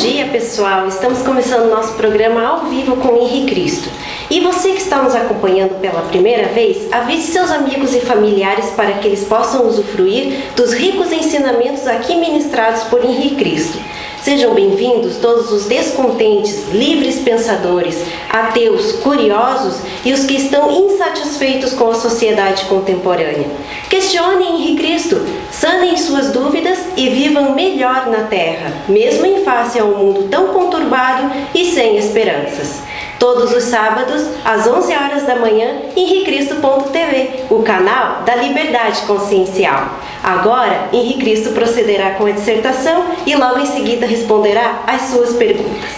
dia, pessoal! Estamos começando nosso programa ao vivo com Henrique Cristo. E você que está nos acompanhando pela primeira vez, avise seus amigos e familiares para que eles possam usufruir dos ricos ensinamentos aqui ministrados por Henrique Cristo. Sejam bem-vindos todos os descontentes, livres pensadores, ateus, curiosos e os que estão insatisfeitos com a sociedade contemporânea. Questionem Henrique Cristo, sanem suas dúvidas e vivam melhor na Terra, mesmo em face a um mundo tão conturbado e sem esperanças. Todos os sábados, às 11 horas da manhã, em Ricristo.tv, o canal da Liberdade Consciencial. Agora, Henrique Cristo procederá com a dissertação e logo em seguida responderá às suas perguntas.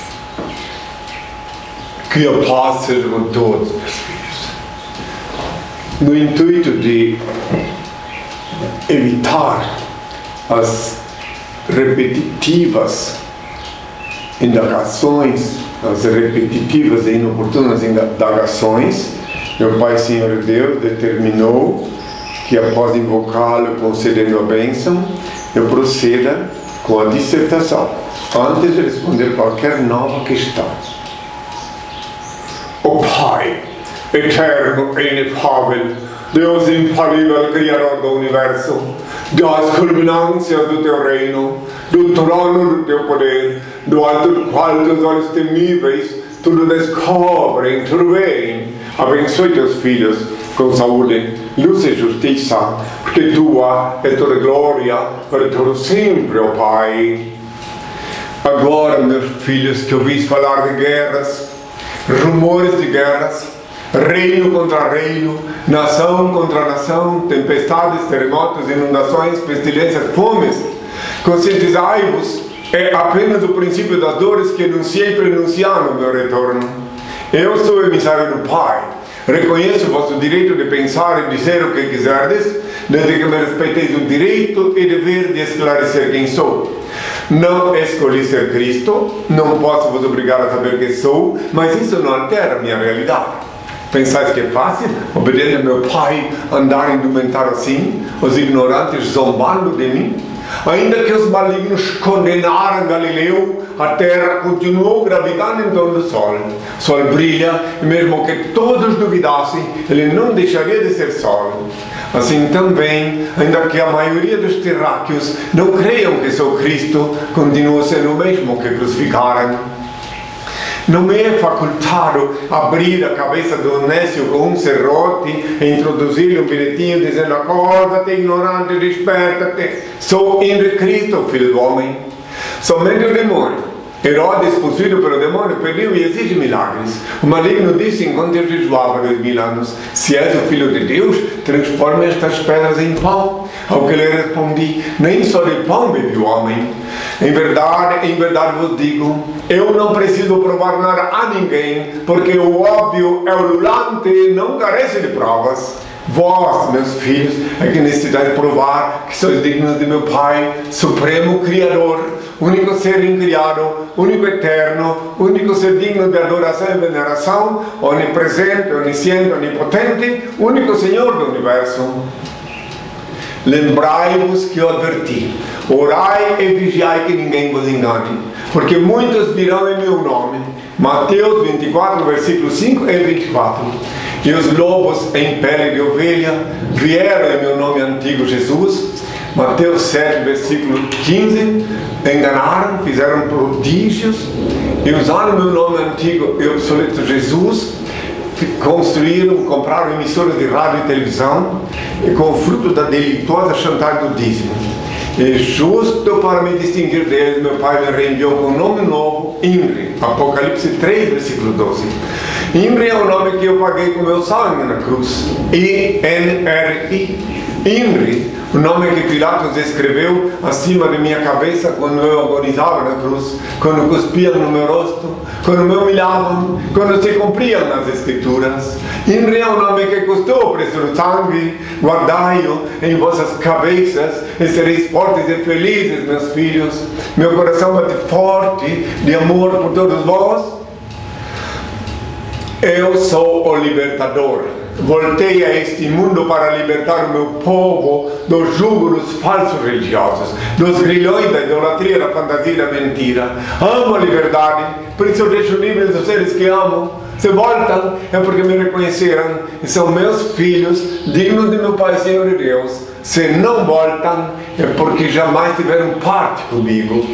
Que a paz seja com todos, meus filhos. No intuito de evitar as repetitivas indagações, as repetitivas e inoportunas indagações, meu Pai Senhor Deus determinou que após invocá-lo concedendo a bênção, eu proceda com a dissertação, antes de responder qualquer nova questão. O Pai, eterno e inefável, Deus infalível, Criador do Universo, das culminâncias do Teu reino, do trono do Teu poder, do alto Teus olhos temíveis tudo descobrem, tudo veem. Abençoe Teus filhos com saúde, luz e justiça, porque Tua é toda glória para todo sempre, ó Pai. Agora, meus filhos, que ouvis falar de guerras, rumores de guerras, reino contra reino, nação contra nação, tempestades, terremotos, inundações, pestilências, fomes. Conscientizai-vos, é apenas o princípio das dores que anunciei para anunciar no meu retorno. Eu sou emissário do Pai. Reconheço vosso direito de pensar e dizer o que quiserdes, desde que me respeiteis o direito e dever de esclarecer quem sou. Não escolhi ser Cristo, não posso vos obrigar a saber quem sou, mas isso não altera a minha realidade. Pensais que é fácil, obedecendo a meu pai, andar indumentar assim, os ignorantes zombando de mim? Ainda que os malignos condenaram Galileu, a terra continuou gravitando em torno do sol. O sol brilha, e mesmo que todos duvidassem, ele não deixaria de ser sol. Assim também, ainda que a maioria dos terráqueos não creiam que sou Cristo, continua sendo o mesmo que crucificaram. Não me é facultado abrir a cabeça do nécio com um serrote e introduzir-lhe um bilhetinho dizendo acorda-te, ignorante, desperta-te. Sou Henrique Cristo, filho do homem. Somente o demônio. Herodes, possuído pelo demônio, pediu e exige milagres. O maligno disse enquanto eu jejuava dois mil anos: Se és o filho de Deus, transforma estas pedras em pão. Ao que lhe respondi: Nem só de pão vive o homem. Em verdade, em verdade vos digo: eu não preciso provar nada a ninguém, porque o óbvio é ululante e não carece de provas. Vós, meus filhos, é que necessitais provar que sois dignos de meu Pai, Supremo Criador, único ser incriado, único eterno, único ser digno de adoração e veneração, onipresente, onisciente, onipotente, único Senhor do universo. Lembrai-vos que eu adverti: orai e vigiai que ninguém vos engane, porque muitos virão em meu nome. Mateus 24, versículos 5 e 24. E os lobos em pele de ovelha vieram em meu nome antigo Jesus. Mateus 7, versículo 15. Enganaram, fizeram prodígios e usaram meu nome antigo e obsoleto Jesus construíram, compraram emissoras de rádio e televisão e com o fruto da delitosa chantagem do dízimo. E justo para me distinguir deles, meu pai me reenviou com um nome novo, Imre. Apocalipse 3, versículo 12. Imre é o nome que eu paguei com meu sangue na cruz. I-N-R-I. Imre o nome que Pilatos escreveu acima de minha cabeça quando eu agonizava na cruz, quando cuspiam no meu rosto, quando me humilhavam, quando se cumpriam nas escrituras. Imre é o nome que custou o preço do sangue, guardai-o em vossas cabeças e sereis fortes e felizes, meus filhos. Meu coração bate forte de amor por todos vós. Eu sou o libertador voltei a este mundo para libertar o meu povo dos falsos religiosos, dos grilhões da idolatria, da fantasia e da mentira. Amo a liberdade, por isso eu deixo livres os seres que amo. Se voltam, é porque me reconheceram e são meus filhos, dignos de meu Pai Senhor e Deus. Se não voltam, é porque jamais tiveram parte comigo.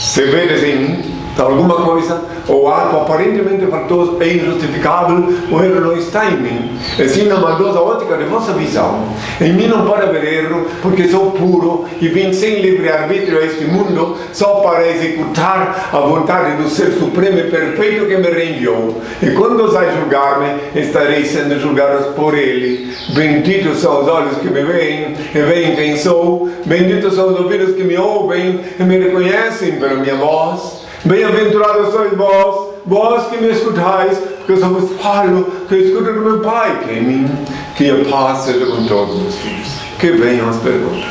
Se vedes em mim alguma coisa, ou algo aparentemente faltoso é injustificável, o erro não está em mim. É sim na maldosa ótica de vossa visão. Em mim não pode haver erro, porque sou puro e vim sem livre-arbítrio a este mundo só para executar a vontade do Ser Supremo e Perfeito que me reenviou. E quando osai julgar-me, estarei sendo julgados por Ele. Benditos são os olhos que me veem e veem quem sou. Benditos são os ouvidos que me ouvem e me reconhecem pela minha voz. Bem-aventurados sois vós, vós que me escutais, porque vos falo que eu escuto do meu Pai, que é em mim, que a paz seja com todos os filhos. Que venham as perguntas.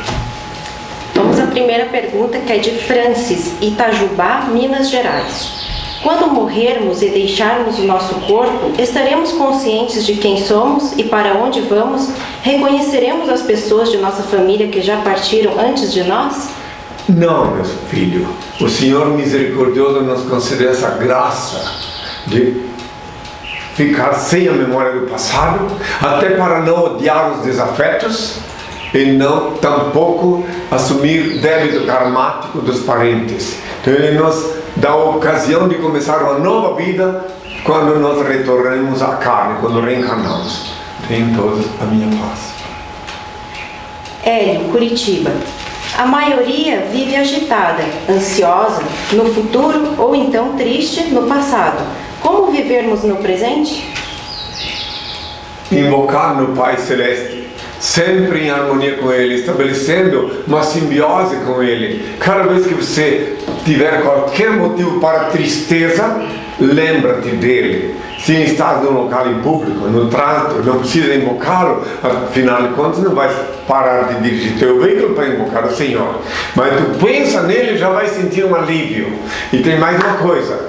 Vamos à primeira pergunta, que é de Francis, Itajubá, Minas Gerais. Quando morrermos e deixarmos o nosso corpo, estaremos conscientes de quem somos e para onde vamos? Reconheceremos as pessoas de nossa família que já partiram antes de nós? Não, meu filho. O Senhor misericordioso nos concedeu essa graça de ficar sem a memória do passado, até para não odiar os desafetos e não tampouco assumir débito karmático dos parentes. Então ele nos dá a ocasião de começar uma nova vida quando nós retornamos à carne, quando reencarnamos. Tem todos a minha paz. Hélio, Curitiba. A maioria vive agitada, ansiosa no futuro ou então triste no passado. Como vivermos no presente? Invocar no Pai Celeste, sempre em harmonia com Ele, estabelecendo uma simbiose com Ele. Cada vez que você tiver qualquer motivo para tristeza, lembra-te dele. Se estás num local em público, no trânsito, não precisa invocá-lo, afinal de contas não vai parar de dirigir teu veículo para invocar o Senhor. Mas tu pensa nele já vai sentir um alívio. E tem mais uma coisa,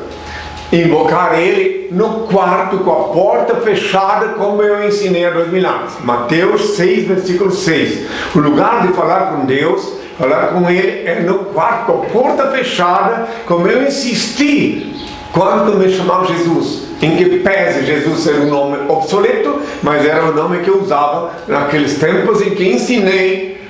invocar ele no quarto com a porta fechada, como eu ensinei há dois mil anos. Mateus 6, versículo 6. O lugar de falar com Deus, falar com ele, é no quarto com a porta fechada, como eu insisti quando me chamava Jesus, em que pese Jesus ser um nome obsoleto, mas era o nome que eu usava naqueles tempos em que ensinei,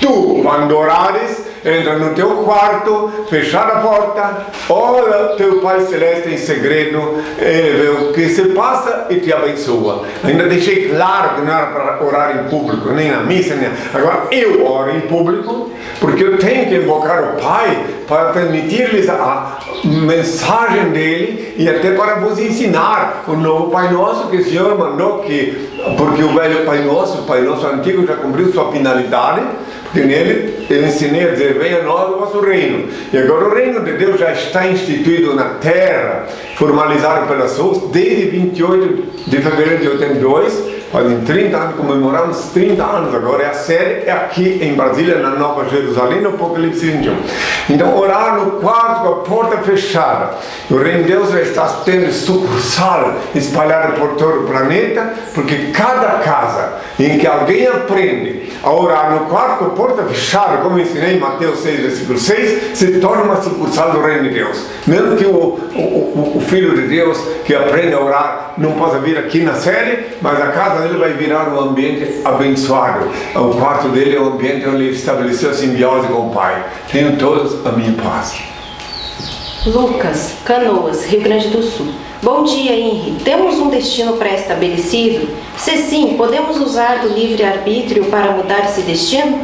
tu, quando orares, entra no teu quarto, fechar a porta, ora teu Pai Celeste em segredo, ele vê o que se passa e te abençoa. Ainda deixei claro que não era para orar em público, nem na missa, nem... agora eu oro em público, porque eu tenho que invocar o Pai para transmitir-lhes a mensagem dele e até para vos ensinar o novo Pai Nosso que o Senhor mandou que, porque o velho Pai Nosso, o Pai Nosso antigo já cumpriu sua finalidade, nele eu ensinei a dizer: Venha nós o vosso reino. E agora o reino de Deus já está instituído na terra, formalizado pelas SUS, desde 28 de fevereiro de 82. Fazem 30 anos, comemoramos 30 anos agora. E a série é aqui em Brasília, na Nova Jerusalém, no Apocalipse 21. Então, orar no quarto com a porta fechada. O reino de Deus está tendo sucursal espalhada por todo o planeta, porque cada casa em que alguém aprende a orar no quarto com a porta fechada, como ensinei em Mateus 6, versículo 6, se torna uma sucursal do reino de Deus. Mesmo que o, o, o Filho de Deus que aprende a orar não possa vir aqui na série, mas a casa dele vai virar um ambiente abençoado. O quarto dele é um ambiente onde ele estabeleceu a simbiose com o Pai. Tenho todos a minha paz. Lucas, Canoas, Rio Grande do Sul. Bom dia, Henri. Temos um destino pré-estabelecido? Se sim, podemos usar do livre-arbítrio para mudar esse destino?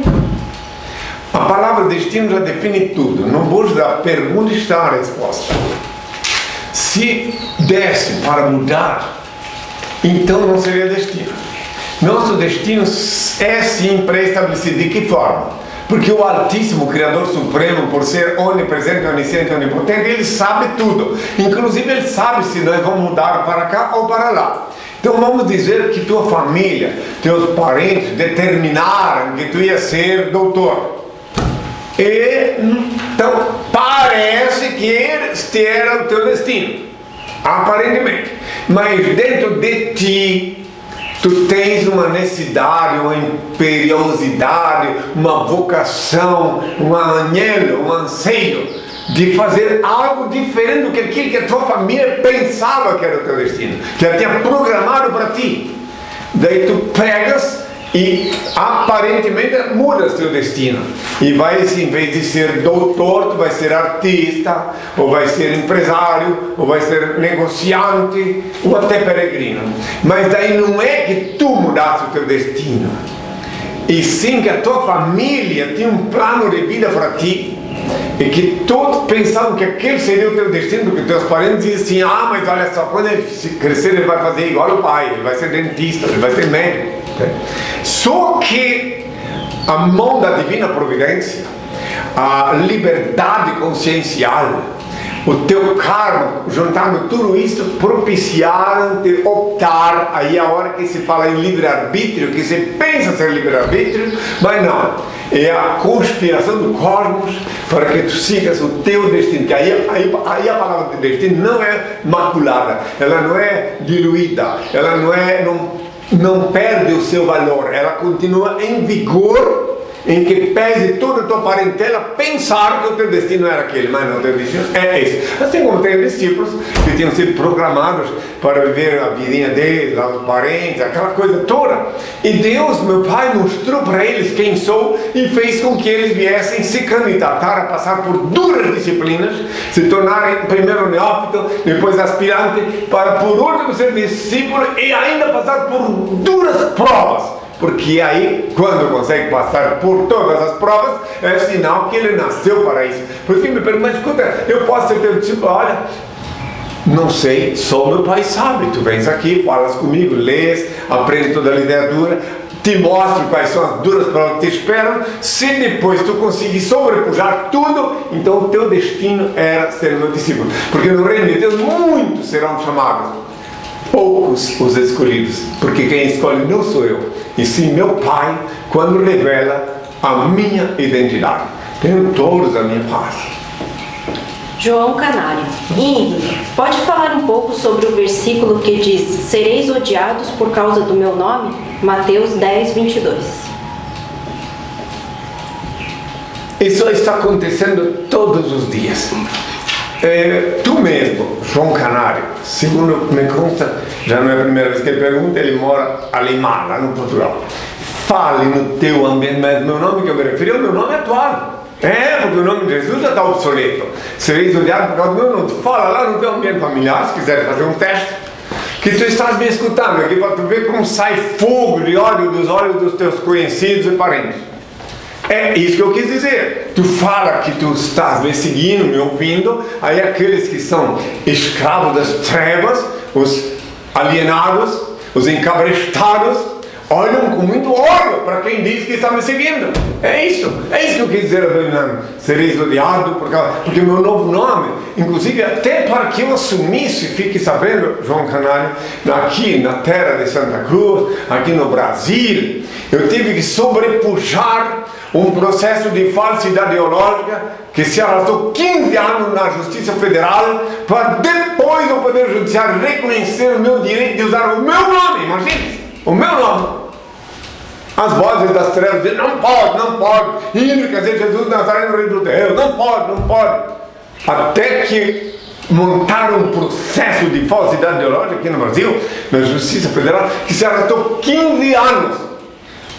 A palavra destino já define tudo. No bojo da pergunta está a resposta. Se desse para mudar, então não seria destino. Nosso destino é sim pré-estabelecido. De que forma? Porque o Altíssimo, Criador Supremo, por ser onipresente, onisciente, onipotente, ele sabe tudo. Inclusive, ele sabe se nós vamos mudar para cá ou para lá. Então vamos dizer que tua família, teus parentes determinaram que tu ia ser doutor. E então parece que este era o teu destino, aparentemente. Mas dentro de ti Tu tens uma necessidade, uma imperiosidade, uma vocação, um anelo, um anseio de fazer algo diferente do que aquilo que a tua família pensava que era o teu destino, que ela tinha programado para ti. Daí tu pegas e aparentemente mudas teu destino. E vais, em vez de ser doutor, tu vai ser artista, ou vai ser empresário, ou vai ser negociante, ou até peregrino. Mas daí não é que tu mudaste o teu destino, e sim que a tua família tinha um plano de vida para ti. E que todos pensavam que aquele seria o teu destino, porque teus parentes diziam assim: ah, mas olha só, quando ele crescer, ele vai fazer igual o pai, ele vai ser dentista, ele vai ser médico. Só que a mão da divina providência, a liberdade consciencial, o teu karma, juntando tudo isso, propiciaram te optar. Aí é a hora que se fala em livre-arbítrio, que se pensa ser livre-arbítrio, mas não. É a conspiração do cosmos para que tu sigas o teu destino. Que aí, aí, aí a palavra de destino não é maculada, ela não é diluída, ela não é. Não, não perde o seu valor, ela continua em vigor em que pese toda a tua parentela pensar que o teu destino era aquele, mas não, o teu destino é esse. Assim como tem discípulos que tinham sido programados para viver a vidinha deles, os parentes, aquela coisa toda. E Deus, meu Pai, mostrou para eles quem sou e fez com que eles viessem se candidatar a passar por duras disciplinas, se tornarem primeiro neófito, depois aspirante, para por último ser discípulo e ainda passar por duras provas porque aí, quando consegue passar por todas as provas, é sinal que ele nasceu para isso. Por isso me pergunta, mas escuta, eu posso ser teu discípulo? Olha, não sei, só meu pai sabe. Tu vens aqui, falas comigo, lês, aprende toda a literatura, te mostro quais são as duras provas que te esperam. Se depois tu conseguir sobrepujar tudo, então o teu destino era ser meu discípulo. Porque no reino de Deus muitos serão chamados, poucos os escolhidos, porque quem escolhe não sou eu, e sim meu Pai, quando revela a minha identidade. Tenho todos a minha paz. João Canário. Henrique, pode falar um pouco sobre o versículo que diz: Sereis odiados por causa do meu nome? Mateus 10, 22. Isso está acontecendo todos os dias. É, tu mesmo, João Canário, segundo me consta, já não é a primeira vez que ele pergunta, ele mora ali lá no Portugal. Fale no teu ambiente, mas meu nome que eu me referi é o meu nome atual. É, porque o nome de Jesus já está obsoleto. Sereis odiado por causa do meu nome. Fala lá no teu ambiente familiar, se quiser fazer um teste, que tu estás me escutando aqui para tu ver como sai fogo de ódio dos olhos dos teus conhecidos e parentes. É isso que eu quis dizer. Tu fala que tu estás me seguindo, me ouvindo, aí aqueles que são escravos das trevas, os alienados, os encabrestados, olham com muito ódio para quem diz que está me seguindo. É isso, é isso que eu quis dizer, Adoniano. Sereis odiado por causa, porque meu novo nome, inclusive até para que eu assumisse, fique sabendo, João Canário, aqui na terra de Santa Cruz, aqui no Brasil, eu tive que sobrepujar um processo de falsidade ideológica que se arrastou 15 anos na Justiça Federal para depois o Poder Judiciário reconhecer o meu direito de usar o meu nome, imagine, o meu nome. As vozes das trevas dizem, não pode, não pode, ir quer dizer Jesus Nazareno Rei do Deus, não pode, não pode. Até que montaram um processo de falsidade ideológica aqui no Brasil, na Justiça Federal, que se arrastou 15 anos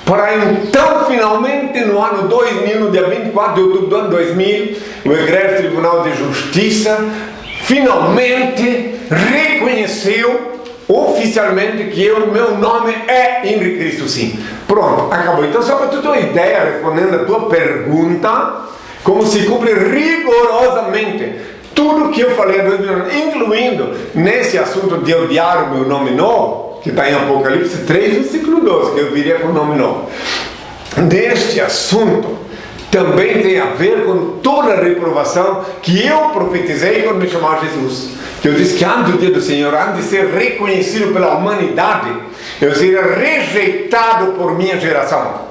para então, finalmente, no ano 2000, no dia 24 de outubro do ano 2000, o Egresso Tribunal de Justiça finalmente reconheceu oficialmente que o meu nome é Henrique Cristo Sim. Pronto, acabou. Então, só para tu ter uma ideia, respondendo a tua pergunta, como se cumpre rigorosamente tudo que eu falei, incluindo nesse assunto de odiar o meu nome novo, que está em Apocalipse 3, versículo 12, que eu viria com o nome novo. Deste assunto também tem a ver com toda a reprovação que eu profetizei quando me chamava Jesus. Que eu disse que antes do dia do Senhor, antes de ser reconhecido pela humanidade, eu seria rejeitado por minha geração.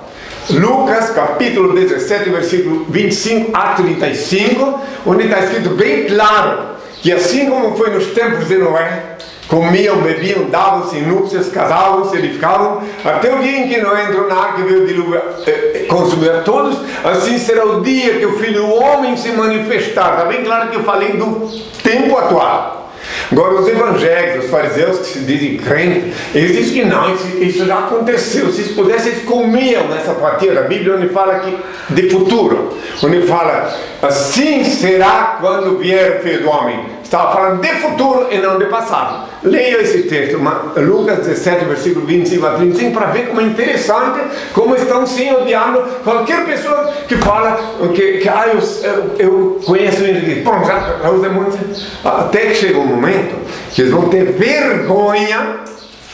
Lucas capítulo 17, versículo 25 a 35, onde está escrito bem claro que assim como foi nos tempos de Noé, comiam, bebiam, davam-se núpcias, casavam-se, edificavam, até o dia em que não entrou na arca e veio dilúvio eh, consumir a todos, assim será o dia que o Filho do Homem se manifestar. Está bem claro que eu falei do tempo atual. Agora, os evangélicos, os fariseus que se dizem crentes, eles dizem que não, isso, já aconteceu. Se eles pudessem, eles comiam nessa fatia. A Bíblia onde fala que de futuro, onde fala assim será quando vier o Filho do Homem. Estava falando de futuro e não de passado. Leia esse texto, Lucas 17, versículo 25 a 35, para ver como é interessante, como estão se odiando qualquer pessoa que fala que, que ah, eu, eu conheço ele. Bom, já, já demônios, até que chega um momento que eles vão ter vergonha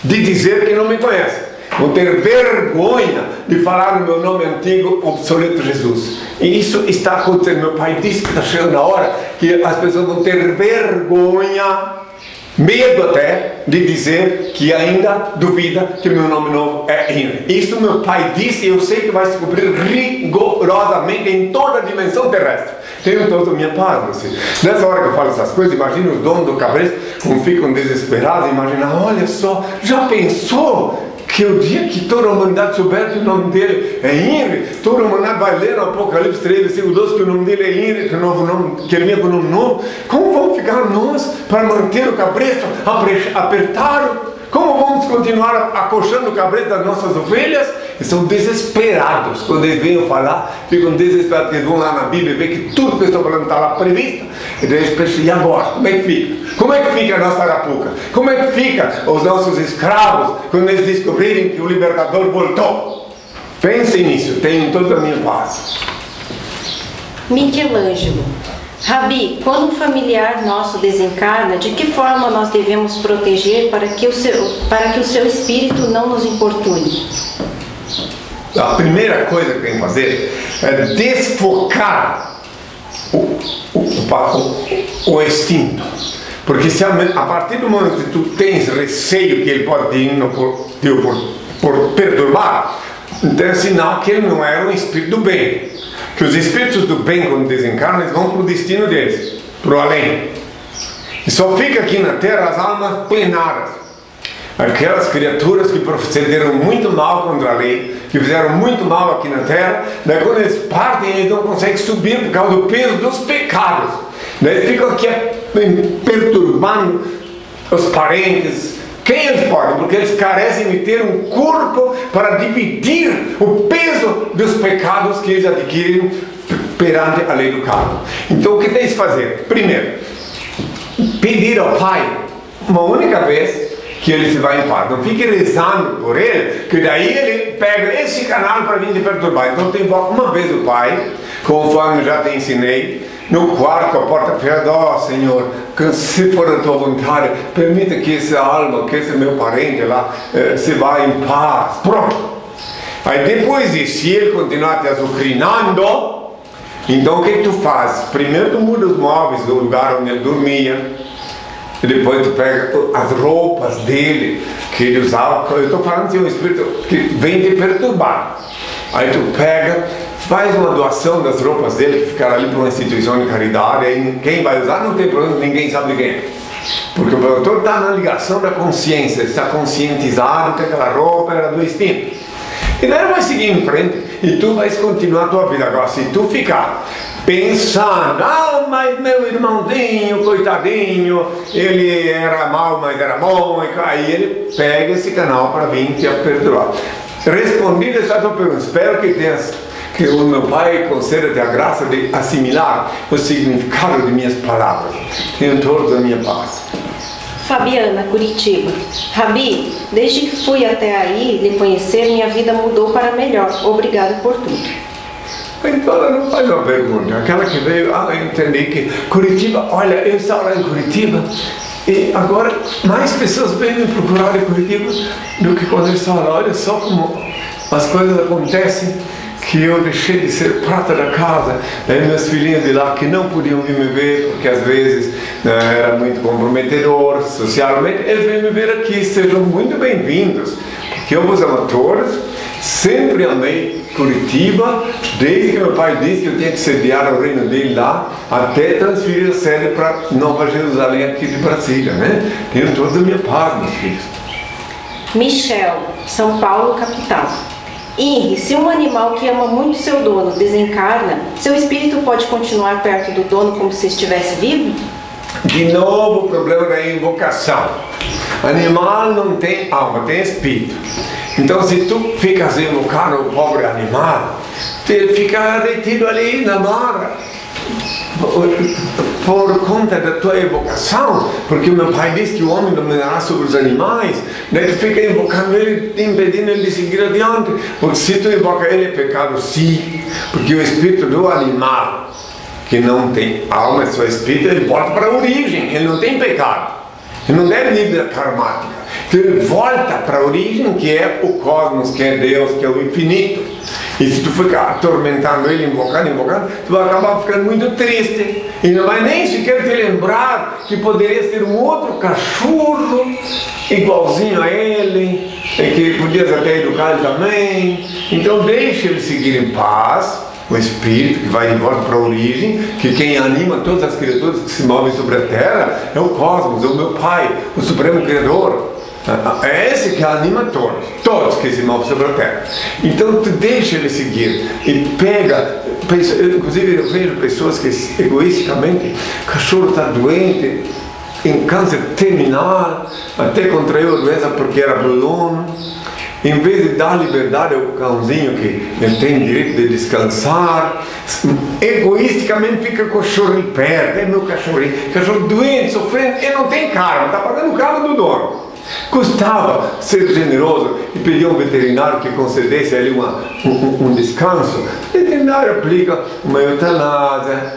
de dizer que não me conhecem. Vão ter vergonha de falar no meu nome antigo, obsoleto Jesus. E isso está acontecendo. Meu pai disse que está chegando a hora que as pessoas vão ter vergonha, medo até, de dizer que ainda duvida que meu nome novo é Henry. Isso meu pai disse e eu sei que vai se cumprir rigorosamente em toda a dimensão terrestre. Tenho toda a minha paz, você. Nessa hora que eu falo essas coisas, imagina os donos do cabresto como ficam desesperados, imagina, olha só, já pensou que o dia que toda a humanidade souber que o nome dele é Inri, toda a humanidade vai ler no Apocalipse 3, versículo 12, que o nome dele é Inri, que, o novo nome, que ele vinha com o nome novo, como vamos ficar nós para manter o cabresto apertado? Como vamos continuar acochando o cabresto das nossas ovelhas? Estão desesperados. Quando eles vêm falar, ficam desesperados, eles vão lá na Bíblia veem que tudo que eu estou falando está lá previsto. E daí eles pensam, e agora? Como é que fica? Como é que fica a nossa arapuca? Como é que fica os nossos escravos quando eles descobrirem que o libertador voltou? Pensem nisso, tenham toda a minha paz. Michelangelo. Rabi, quando um familiar nosso desencarna, de que forma nós devemos proteger para que o seu, para que o seu espírito não nos importune? A primeira coisa que tem que fazer é desfocar o, o, o, o instinto. Porque se a, a, partir do momento que tu tens receio que ele pode te, te por, perturbar, então é sinal que ele não era um espírito do bem. Que os espíritos do bem, quando desencarnam, eles vão para o destino deles, para o além. E só fica aqui na terra as almas plenadas aquelas criaturas que procederam muito mal contra a lei, que fizeram muito mal aqui na terra, daí quando eles partem, eles não conseguem subir por causa do peso dos pecados. Eles ficam aqui perturbando os parentes. Quem eles podem? Porque eles carecem de ter um corpo para dividir o peso dos pecados que eles adquiriram perante a lei do carro. Então o que tem que fazer? Primeiro, pedir ao Pai, uma única vez, que ele se vai em paz. Não fique rezando por ele, que daí ele pega esse canal para vir te perturbar. Então tem uma vez o Pai, conforme já te ensinei, no quarto, a porta fechada, ó oh, Senhor, que se for a tua vontade, permita que essa alma, que esse meu parente lá, eh, se vá em paz. Pronto. Aí depois disso, se ele continuar te azucrinando, então o que tu faz? Primeiro tu muda os móveis do lugar onde ele dormia, e depois tu pega as roupas dele que ele usava. Eu estou falando de um espírito que vem te perturbar. Aí tu pega, faz uma doação das roupas dele que ficaram ali para uma instituição de caridade. Aí quem vai usar não tem problema, ninguém sabe quem é. Porque o doutor está na ligação da consciência, está conscientizado que aquela roupa era do espírito. E daí vai seguir em frente e tu vais continuar a tua vida. Agora, se tu ficar pensando, ah, mas meu irmãozinho, coitadinho, ele era mal, mas era bom, aí ele pega esse canal para vir te perdoar. Respondida essa tua pergunta, espero que tenhas que o meu Pai conceda-te a graça de assimilar o significado de minhas palavras. Tenho toda a minha paz. Fabiana, Curitiba. Rabi, desde que fui até aí lhe conhecer, minha vida mudou para melhor. Obrigado por tudo. Então não faz uma pergunta. Aquela que veio, ah, eu entendi que Curitiba, olha, eu estava lá em Curitiba e agora mais pessoas vêm me procurar em Curitiba do que quando eu estava lá. Olha só como as coisas acontecem que eu deixei de ser prata da casa. Daí meus filhinhos de lá que não podiam vir me ver, porque às vezes né, era muito comprometedor socialmente, eles vêm me ver aqui. Sejam muito bem-vindos, porque eu vos amo sempre amei Curitiba, desde que meu pai disse que eu tinha que sediar o reino dele lá, até transferir a sede para Nova Jerusalém, aqui de Brasília, né? Tenho toda a minha paz, meus filhos. Michel, São Paulo, capital. Henry, se um animal que ama muito seu dono desencarna, seu espírito pode continuar perto do dono como se estivesse vivo? De novo o problema da invocação. Animal não tem alma, tem espírito. Então se tu ficas invocando o pobre animal, ele fica detido ali na mara por conta da tua evocação, porque meu pai disse que o homem dominará sobre os animais, daí tu fica invocando ele, impedindo ele de seguir adiante, porque se tu invoca ele é pecado sim, porque o espírito do animal, que não tem alma, é só espírito, ele volta para a origem, ele não tem pecado, ele não deve vida karmática. Então ele volta para a origem que é o cosmos, que é Deus, que é o infinito. E se tu ficar atormentando ele, invocando, invocando, tu vai acabar ficando muito triste. E não vai nem sequer te lembrar que poderia ser um outro cachorro igualzinho a ele, e que podias até educar ele também. Então deixa ele seguir em paz, o espírito que vai de volta para a origem, que quem anima todas as criaturas que se movem sobre a terra é o cosmos, é o meu Pai, o Supremo Criador. É esse que anima todos, todos que se movem sobre a terra. Então tu deixa ele seguir e pega. Inclusive eu vejo pessoas que egoisticamente, cachorro está doente, em câncer terminal, até contraiu a doença porque era bulão. Em vez de dar liberdade ao cãozinho que ele tem direito de descansar, egoisticamente fica com o cachorro perto, é meu cachorrinho, cachorro doente, sofrendo, ele não tem karma, está pagando o karma do dono. Custava ser generoso e pedir a um veterinário que concedesse ali uma, um, um descanso. O veterinário aplica uma eutanásia,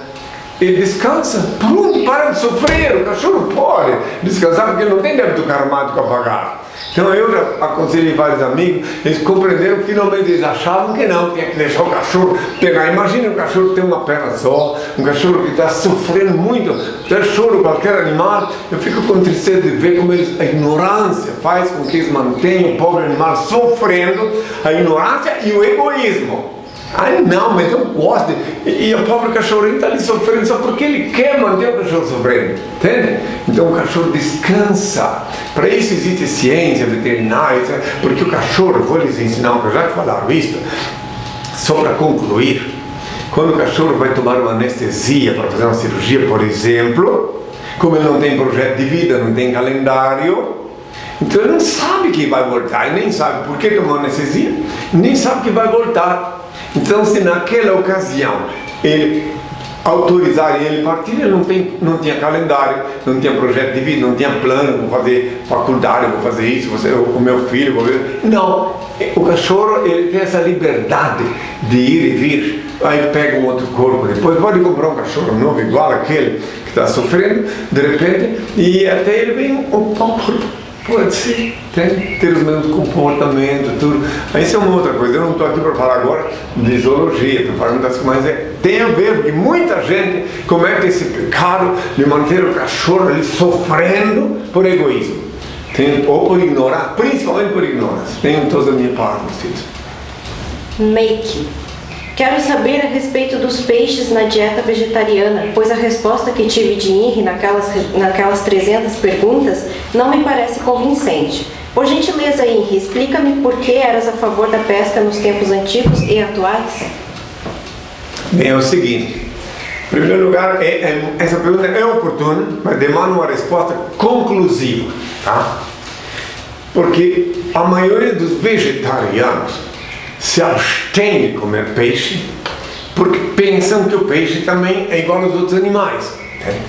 ele descansa, pronto, para de sofrer. O cachorro pode descansar porque ele não tem débito karmático a pagar. Então eu já aconselhei vários amigos, eles compreenderam finalmente eles achavam que não, tinha que deixar o cachorro pegar. Imagina um cachorro que tem uma perna só, um cachorro que está sofrendo muito, até choro qualquer animal. Eu fico com tristeza de ver como eles, a ignorância faz com que eles mantenham o pobre animal sofrendo, a ignorância e o egoísmo. Ai não, mas eu gosto. E, o pobre cachorrinho está ali sofrendo só porque ele quer manter o cachorro sofrendo. Entende? Então o cachorro descansa. Para isso existe ciência veterinária, porque o cachorro, vou lhes ensinar já que falaram isso, só para concluir, quando o cachorro vai tomar uma anestesia para fazer uma cirurgia, por exemplo, como ele não tem projeto de vida, não tem calendário, então ele não sabe que vai voltar, ele nem sabe por que tomou anestesia, nem sabe que vai voltar. Então, se naquela ocasião ele autorizarem ele partir, ele não, tem, não tinha calendário, não tinha projeto de vida, não tinha plano, vou fazer faculdade, vou fazer isso, vou ser o meu filho, vou ver. Não, o cachorro ele tem essa liberdade de ir e vir, aí pega um outro corpo, depois pode comprar um cachorro novo igual aquele que está sofrendo, de repente, e até ele vem pouco Pode ser, tem, ter os mesmos comportamentos, tudo. Isso é uma outra coisa. Eu não estou aqui para falar agora de zoologia, estou falando das coisas, mas é, tem a ver, porque muita gente comete esse pecado de manter o cachorro ali sofrendo por egoísmo. Tem, ou por ignorar, principalmente por ignorância. Tenho toda a minha parte, meus filhos. Make. Quero saber a respeito dos peixes na dieta vegetariana, pois a resposta que tive de Henry naquelas, naquelas 300 perguntas não me parece convincente. Por gentileza, Henry, explica-me por que eras a favor da pesca nos tempos antigos e atuais? Bem, é o seguinte. Em primeiro lugar, é, é, essa pergunta é oportuna, mas demanda uma resposta conclusiva. Tá? Porque a maioria dos vegetarianos se abstém de comer peixe porque pensam que o peixe também é igual aos outros animais. Né?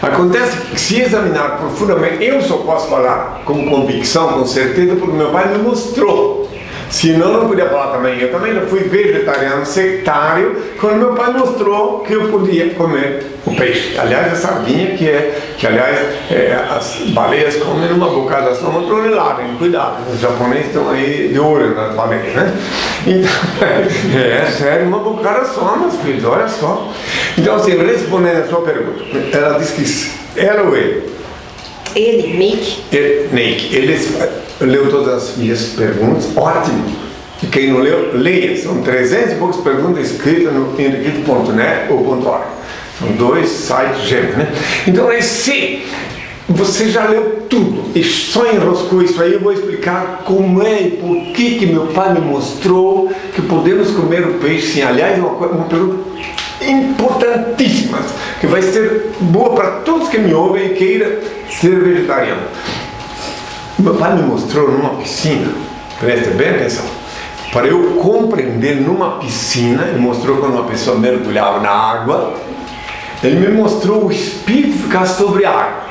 Acontece que se examinar profundamente, eu só posso falar com convicção, com certeza, porque meu pai me mostrou Senão não podia falar também. Eu também já fui vegetariano sectário quando meu pai mostrou que eu podia comer o peixe. Aliás, a sardinha, que é, que aliás, é, as baleias comem uma bocada só, uma tonelada, hein? cuidado. Os japoneses estão aí de olho nas baleias, né? Então, é sério, uma bocada só, meus filhos, olha só. Então, assim, respondendo a sua pergunta, ela disse que ela ou ele? Ele, Nick. Ele, Nick, ele leu todas as minhas perguntas, ótimo. Quem não leu, leia. São 300 e poucas perguntas escritas no henriquito.net ou .org. São dois sites gêmeos, né? Então, se você já leu tudo e só enroscou isso aí, eu vou explicar como é e por que, que meu pai me mostrou que podemos comer o peixe sim. Aliás, uma, uma pergunta importantíssima, que vai ser boa para todos que me ouvem e queiram ser vegetariano. Meu pai me mostrou numa piscina, presta bem atenção, para eu compreender numa piscina, ele mostrou quando uma pessoa mergulhava na água, ele me mostrou o espírito ficar sobre a água,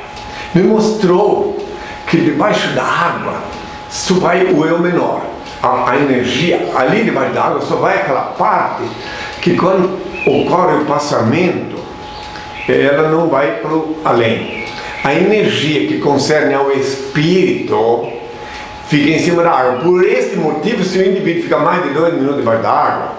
me mostrou que debaixo da água só vai o eu menor, a, a energia, ali debaixo da água só vai aquela parte que quando ocorre o passamento, ela não vai para o além. A energia que concerne ao espírito fica em cima da água. Por este motivo, se o indivíduo fica mais de dois minutos debaixo da água,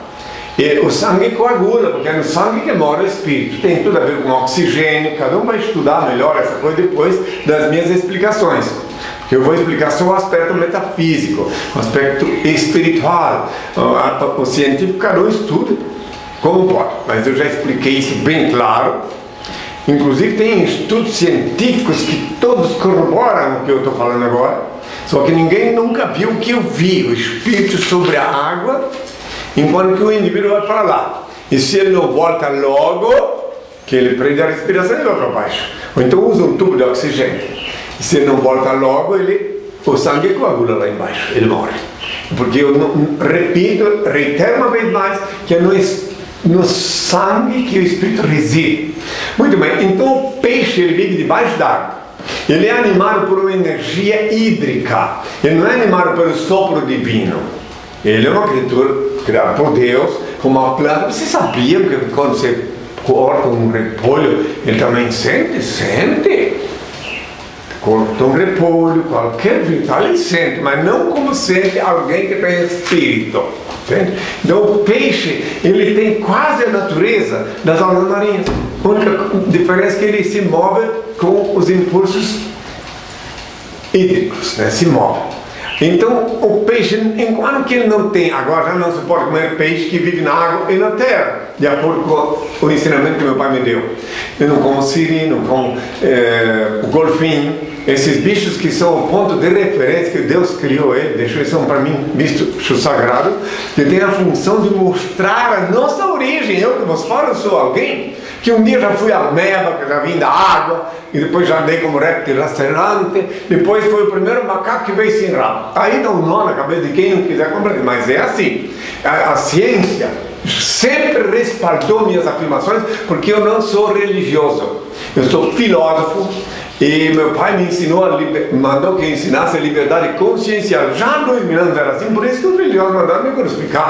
o sangue coagula, porque é no sangue que mora o espírito. Tem tudo a ver com oxigênio. Cada um vai estudar melhor essa coisa depois das minhas explicações. Eu vou explicar só o aspecto metafísico, o aspecto espiritual. O científico, cada um estuda como pode, mas eu já expliquei isso bem claro. Inclusive tem estudos científicos que todos corroboram o que eu estou falando agora, só que ninguém nunca viu o que eu vi, o espírito sobre a água, enquanto que o indivíduo vai para lá. E se ele não volta logo, que ele prende a respiração, ele vai para baixo. Ou então usa um tubo de oxigênio. E se ele não volta logo, ele, o sangue coagula lá embaixo, ele morre. Porque eu não, repito, reitero uma vez mais, que é no espírito no sangue que o Espírito reside. Muito bem, então o peixe ele vive debaixo d'água. Ele é animado por uma energia hídrica. Ele não é animado pelo sopro divino. Ele é uma criatura criada por Deus, como uma planta. Você sabia que quando você corta um repolho, ele também sente? Sente. Corta um repolho, qualquer vegetal, ele sente, mas não como sente alguém que tem espírito. Entende? Então o peixe, ele tem quase a natureza das algas marinhas. A única diferença é que ele se move com os impulsos hídricos, né? se move. Então o peixe, enquanto que ele não tem, agora já não se pode comer peixe que vive na água e na terra, de acordo com o ensinamento que meu pai me deu. Eu não como siri, não como é, golfinho, esses bichos que são o ponto de referência que Deus criou ele, deixou isso para mim bicho sagrado, que tem a função de mostrar a nossa origem. Eu que vos falo sou alguém que um dia já fui a meba, que já vim da água, e depois já andei como réptil rasterante, depois foi o primeiro macaco que veio sem rabo. Aí dá um nó na cabeça de quem não quiser compreender, mas é assim. a, a ciência sempre respaldou minhas afirmações porque eu não sou religioso. Eu sou filósofo, e meu pai me ensinou, a liber... mandou que ensinasse a liberdade consciencial. Já mil anos era assim, por isso que os religiosos mandaram me crucificar.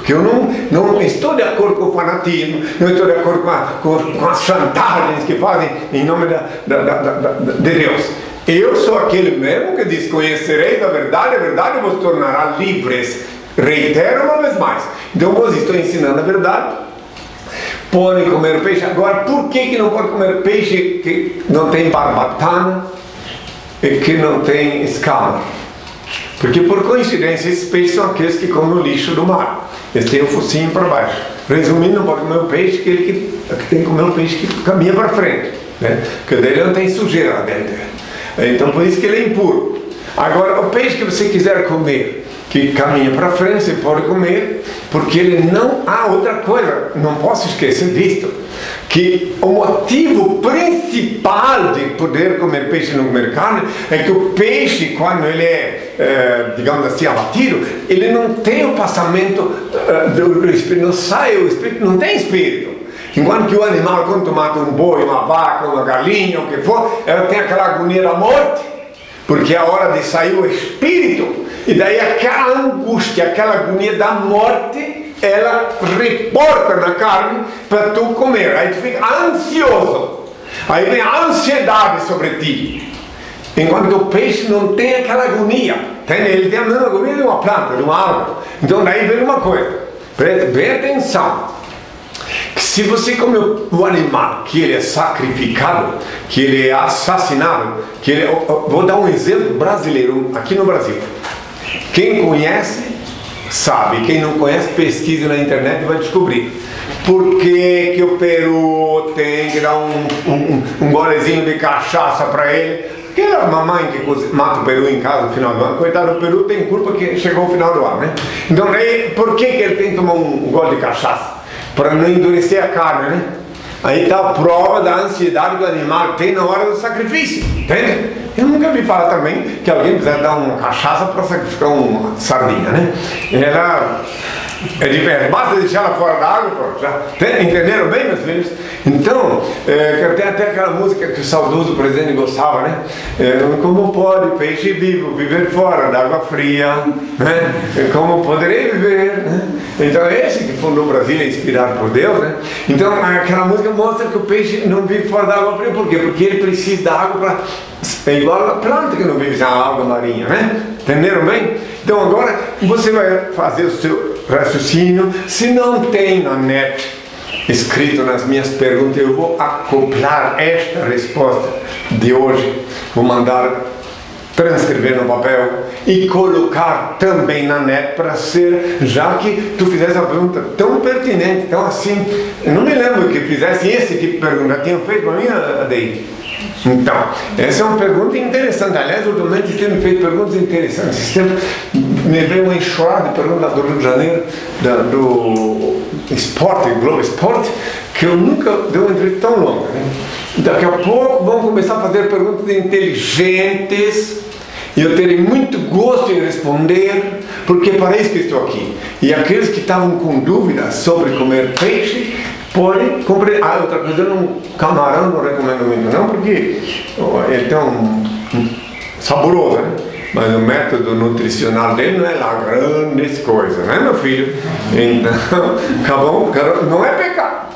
Porque eu não, não estou de acordo com o fanatismo, não estou de acordo com, a, com, com as chantagens que fazem em nome da, da, da, de Deus. Eu sou aquele mesmo que diz: Conhecereis a verdade, a verdade vos tornará livres. Reitero uma vez mais. Então, vos estou ensinando a verdade podem comer peixe. Agora, por que, que não pode comer peixe que não tem barbatana e que não tem escama? Porque, por coincidência, esses peixes são aqueles que comem o lixo do mar. Eles têm o focinho para baixo. Resumindo, não pode comer o peixe, que ele que, que tem que comer o peixe que caminha para frente. Né? Porque dele não tem sujeira lá dentro. Então, por isso que ele é impuro. Agora, o peixe que você quiser comer, que caminha para frente, você pode comer, porque ele não há outra coisa, não posso esquecer disto, que o motivo principal de poder comer peixe e não comer carne é que o peixe, quando ele é, é digamos assim, abatido, ele não tem o passamento é, do espírito, não sai o espírito, não tem espírito. Enquanto que o animal, quando mata um boi, uma vaca, uma galinha, o que for, ela tem aquela agonia da morte, porque é a hora de sair o espírito e daí aquela angústia, aquela agonia da morte, ela reporta na carne para tu comer. Aí tu fica ansioso. Aí vem a ansiedade sobre ti. Enquanto o peixe não tem aquela agonia. Tem, ele tem a mesma agonia de uma planta, de uma árvore. Então daí vem uma coisa. Preste atenção. Que se você come o animal que ele é sacrificado, que ele é assassinado, que ele, vou dar um exemplo brasileiro aqui no Brasil. Quem conhece sabe. Quem não conhece, pesquise na internet e vai descobrir. Por que, que o peru tem que dar um, um, um golezinho de cachaça para ele? Porque a mamãe que mata o peru em casa no final do ano, coitado do peru, tem culpa que chegou o final do ano, né? Então, aí, por que, que ele tem que tomar um gole de cachaça? Para não endurecer a carne, né? Aí está a prova da ansiedade que o animal tem na hora do sacrifício, entende? Nunca vi falar também que alguém quiser dar uma cachaça para sacrificar uma sardinha, né? Ela é diferente, basta deixar ela fora da água, pronto, já. Entenderam bem, meus filhos? Então, é, tem até aquela música que o saudoso presidente gostava, né? É, como pode peixe vivo viver fora da água fria? Né? Como poderei viver? Né? Então, esse que fundou o Brasil é inspirado por Deus, né? Então, aquela música mostra que o peixe não vive fora da água fria, por quê? Porque ele precisa da água para. É igual a planta que não vive sem água marinha, né? Entenderam bem? Então, agora você vai fazer o seu raciocínio. Se não tem na net escrito nas minhas perguntas, eu vou acoplar esta resposta de hoje. Vou mandar transcrever no papel e colocar também na net para ser, já que tu fizesse uma pergunta tão pertinente, tão assim, eu não me lembro que fizesse esse tipo de pergunta, tinham feito para mim, Adeide? Então, essa é uma pergunta interessante. Aliás, ultimamente temos feito perguntas interessantes. Esse tempo me veio uma enxurrada de perguntas do Rio de Janeiro, da, do esporte, Globo Esporte, que eu nunca dei uma entrevista tão longa. Né? Daqui a pouco vão começar a fazer perguntas inteligentes e eu terei muito gosto em responder, porque é para isso que estou aqui. E aqueles que estavam com dúvidas sobre comer peixe, Pode compreender. Ah, outra coisa, não, camarão não recomendo muito, não, porque ele tem um, saboroso, né? Mas o método nutricional dele não é lá grandes coisas, né, meu filho? Então, acabou, não é pecado.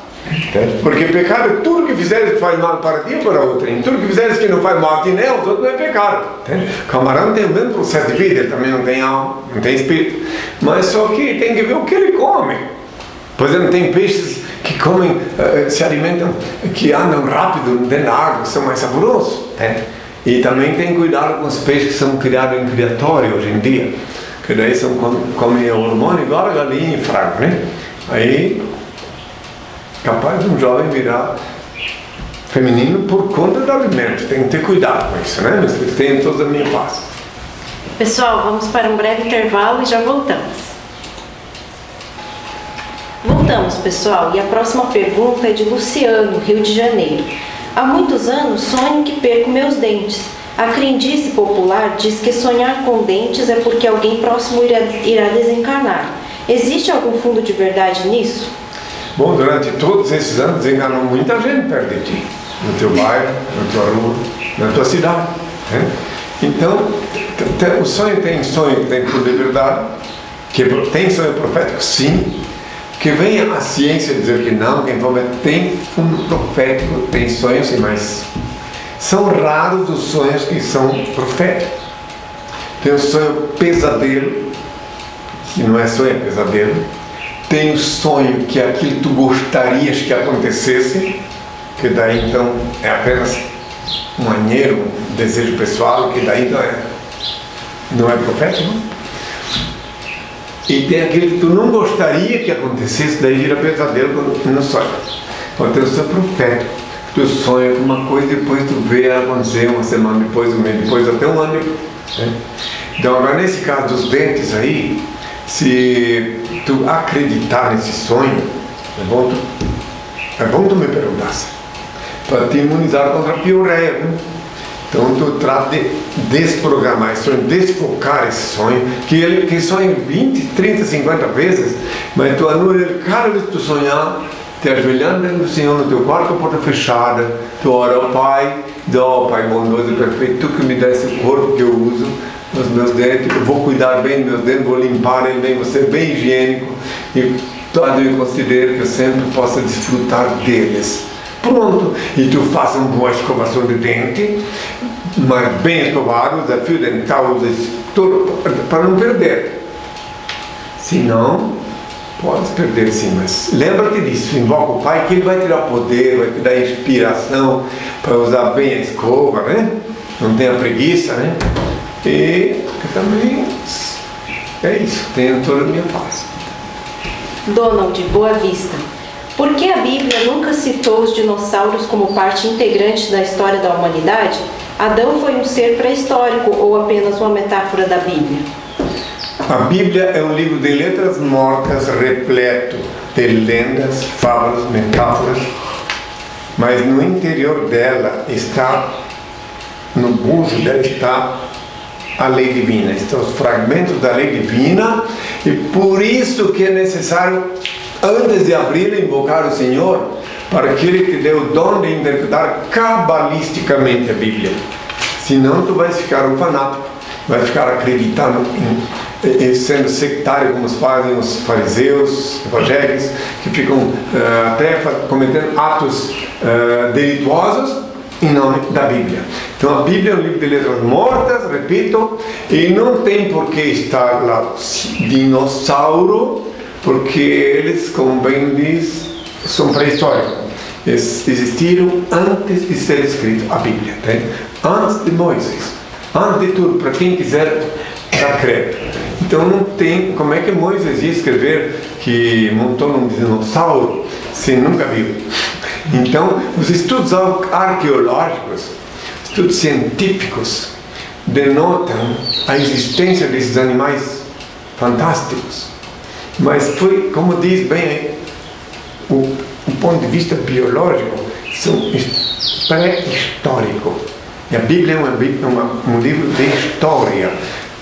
Porque pecado é tudo que fizeres que faz mal para ti ou para outro. E tudo que fizeres que não faz mal a ti nem aos outros não é pecado. Camarão tem o mesmo processo de vida, ele também não tem alma, não tem espírito. Mas só que tem que ver o que ele come. Por exemplo, tem peixes que comem, eh, se alimentam, que andam rápido dentro da água, são mais saborosos. Né? E também tem cuidado com os peixes que são criados em criatório hoje em dia, que daí são, comem hormônio igual a galinha e frango, né? Aí, capaz de um jovem virar feminino por conta do alimento. Tem que ter cuidado com isso, né? Mas tem toda a minha paz. Pessoal, vamos para um breve intervalo e já voltamos. Voltamos, pessoal, e a próxima pergunta é de Luciano, Rio de Janeiro. Há muitos anos sonho que perco meus dentes. A crendice popular diz que sonhar com dentes é porque alguém próximo irá, irá desencarnar. Existe algum fundo de verdade nisso? Bom, durante todos esses anos enganou muita gente perto de ti, no teu bairro, na tua rua, na tua cidade. Né? Então, o sonho tem sonho, tem fundo de verdade, que tem sonho profético, sim, que venha a ciência dizer que não, que envolvimento tem fundo profético, tem sonhos e mais. São raros os sonhos que são proféticos. Tem o sonho pesadelo, que não é sonho, é pesadelo. Tem o sonho que é aquilo que tu gostarias que acontecesse, que daí então é apenas um anheiro, um desejo pessoal, que daí não é, não é profético. E tem aquele que tu não gostaria que acontecesse, daí vira pesadelo no sonho. Pode ter o seu profeta. Tu sonha com uma coisa e depois tu vê ela acontecer uma semana depois, um mês depois, até um ano. Né? Então, agora nesse caso dos dentes aí, se tu acreditar nesse sonho, é bom tu, é bom tu me perguntasse. Para te imunizar contra a piorreia. Né? Então tu trata de desprogramar esse sonho, desfocar esse sonho, que ele que sonha 20, 30, 50 vezes, mas tu anula ele cada vez que tu sonhar, te ajoelhando do Senhor no teu quarto com a porta fechada, tu ora ao Pai, ó oh, Pai bondoso e perfeito, tu que me dá esse corpo que eu uso, os meus dentes, eu vou cuidar bem dos meus dentes, vou limpar ele bem, vou ser bem higiênico e todo eu considero que eu sempre possa desfrutar deles pronto. E tu faz uma boa escovação de dente, mas bem escovado, usa fio dental, tudo, para não perder. Se não, podes perder sim, mas lembra-te disso, invoca o Pai que Ele vai te dar poder, vai te dar inspiração para usar bem a escova, né? Não tenha preguiça, né? E também É isso, tenham toda a minha paz. Donald, Boa Vista. Por que a Bíblia nunca citou os dinossauros como parte integrante da história da humanidade? Adão foi um ser pré-histórico ou apenas uma metáfora da Bíblia? A Bíblia é um livro de letras mortas repleto de lendas, fábulas, metáforas, mas no interior dela está, no bujo dela está a lei divina, estão os fragmentos da lei divina, e por isso que é necessário, antes de abrir, invocar o Senhor, para que Ele te dê o dom de interpretar cabalisticamente a Bíblia. Senão tu vais ficar um fanático, vai ficar acreditando em, em, sendo sectário como fazem os fariseus, evangélicos, que ficam uh, até cometendo atos uh, delituosos em nome da Bíblia. Então a Bíblia é um livro de letras mortas, repito, e não tem por que estar lá dinossauro, porque eles, como bem diz, são pré-históricos. Existiram antes de ser escrito a Bíblia, antes de Moisés, antes de tudo, para quem quiser dar crédito. Então não tem, como é que Moisés ia escrever que montou num dinossauro se nunca viu? Então, os estudos arqueológicos, estudos científicos, denotam a existência desses animais fantásticos. Mas foi, como diz bem o, o ponto de vista biológico, são pré-histórico. E a Bíblia é uma, uma, um livro de história.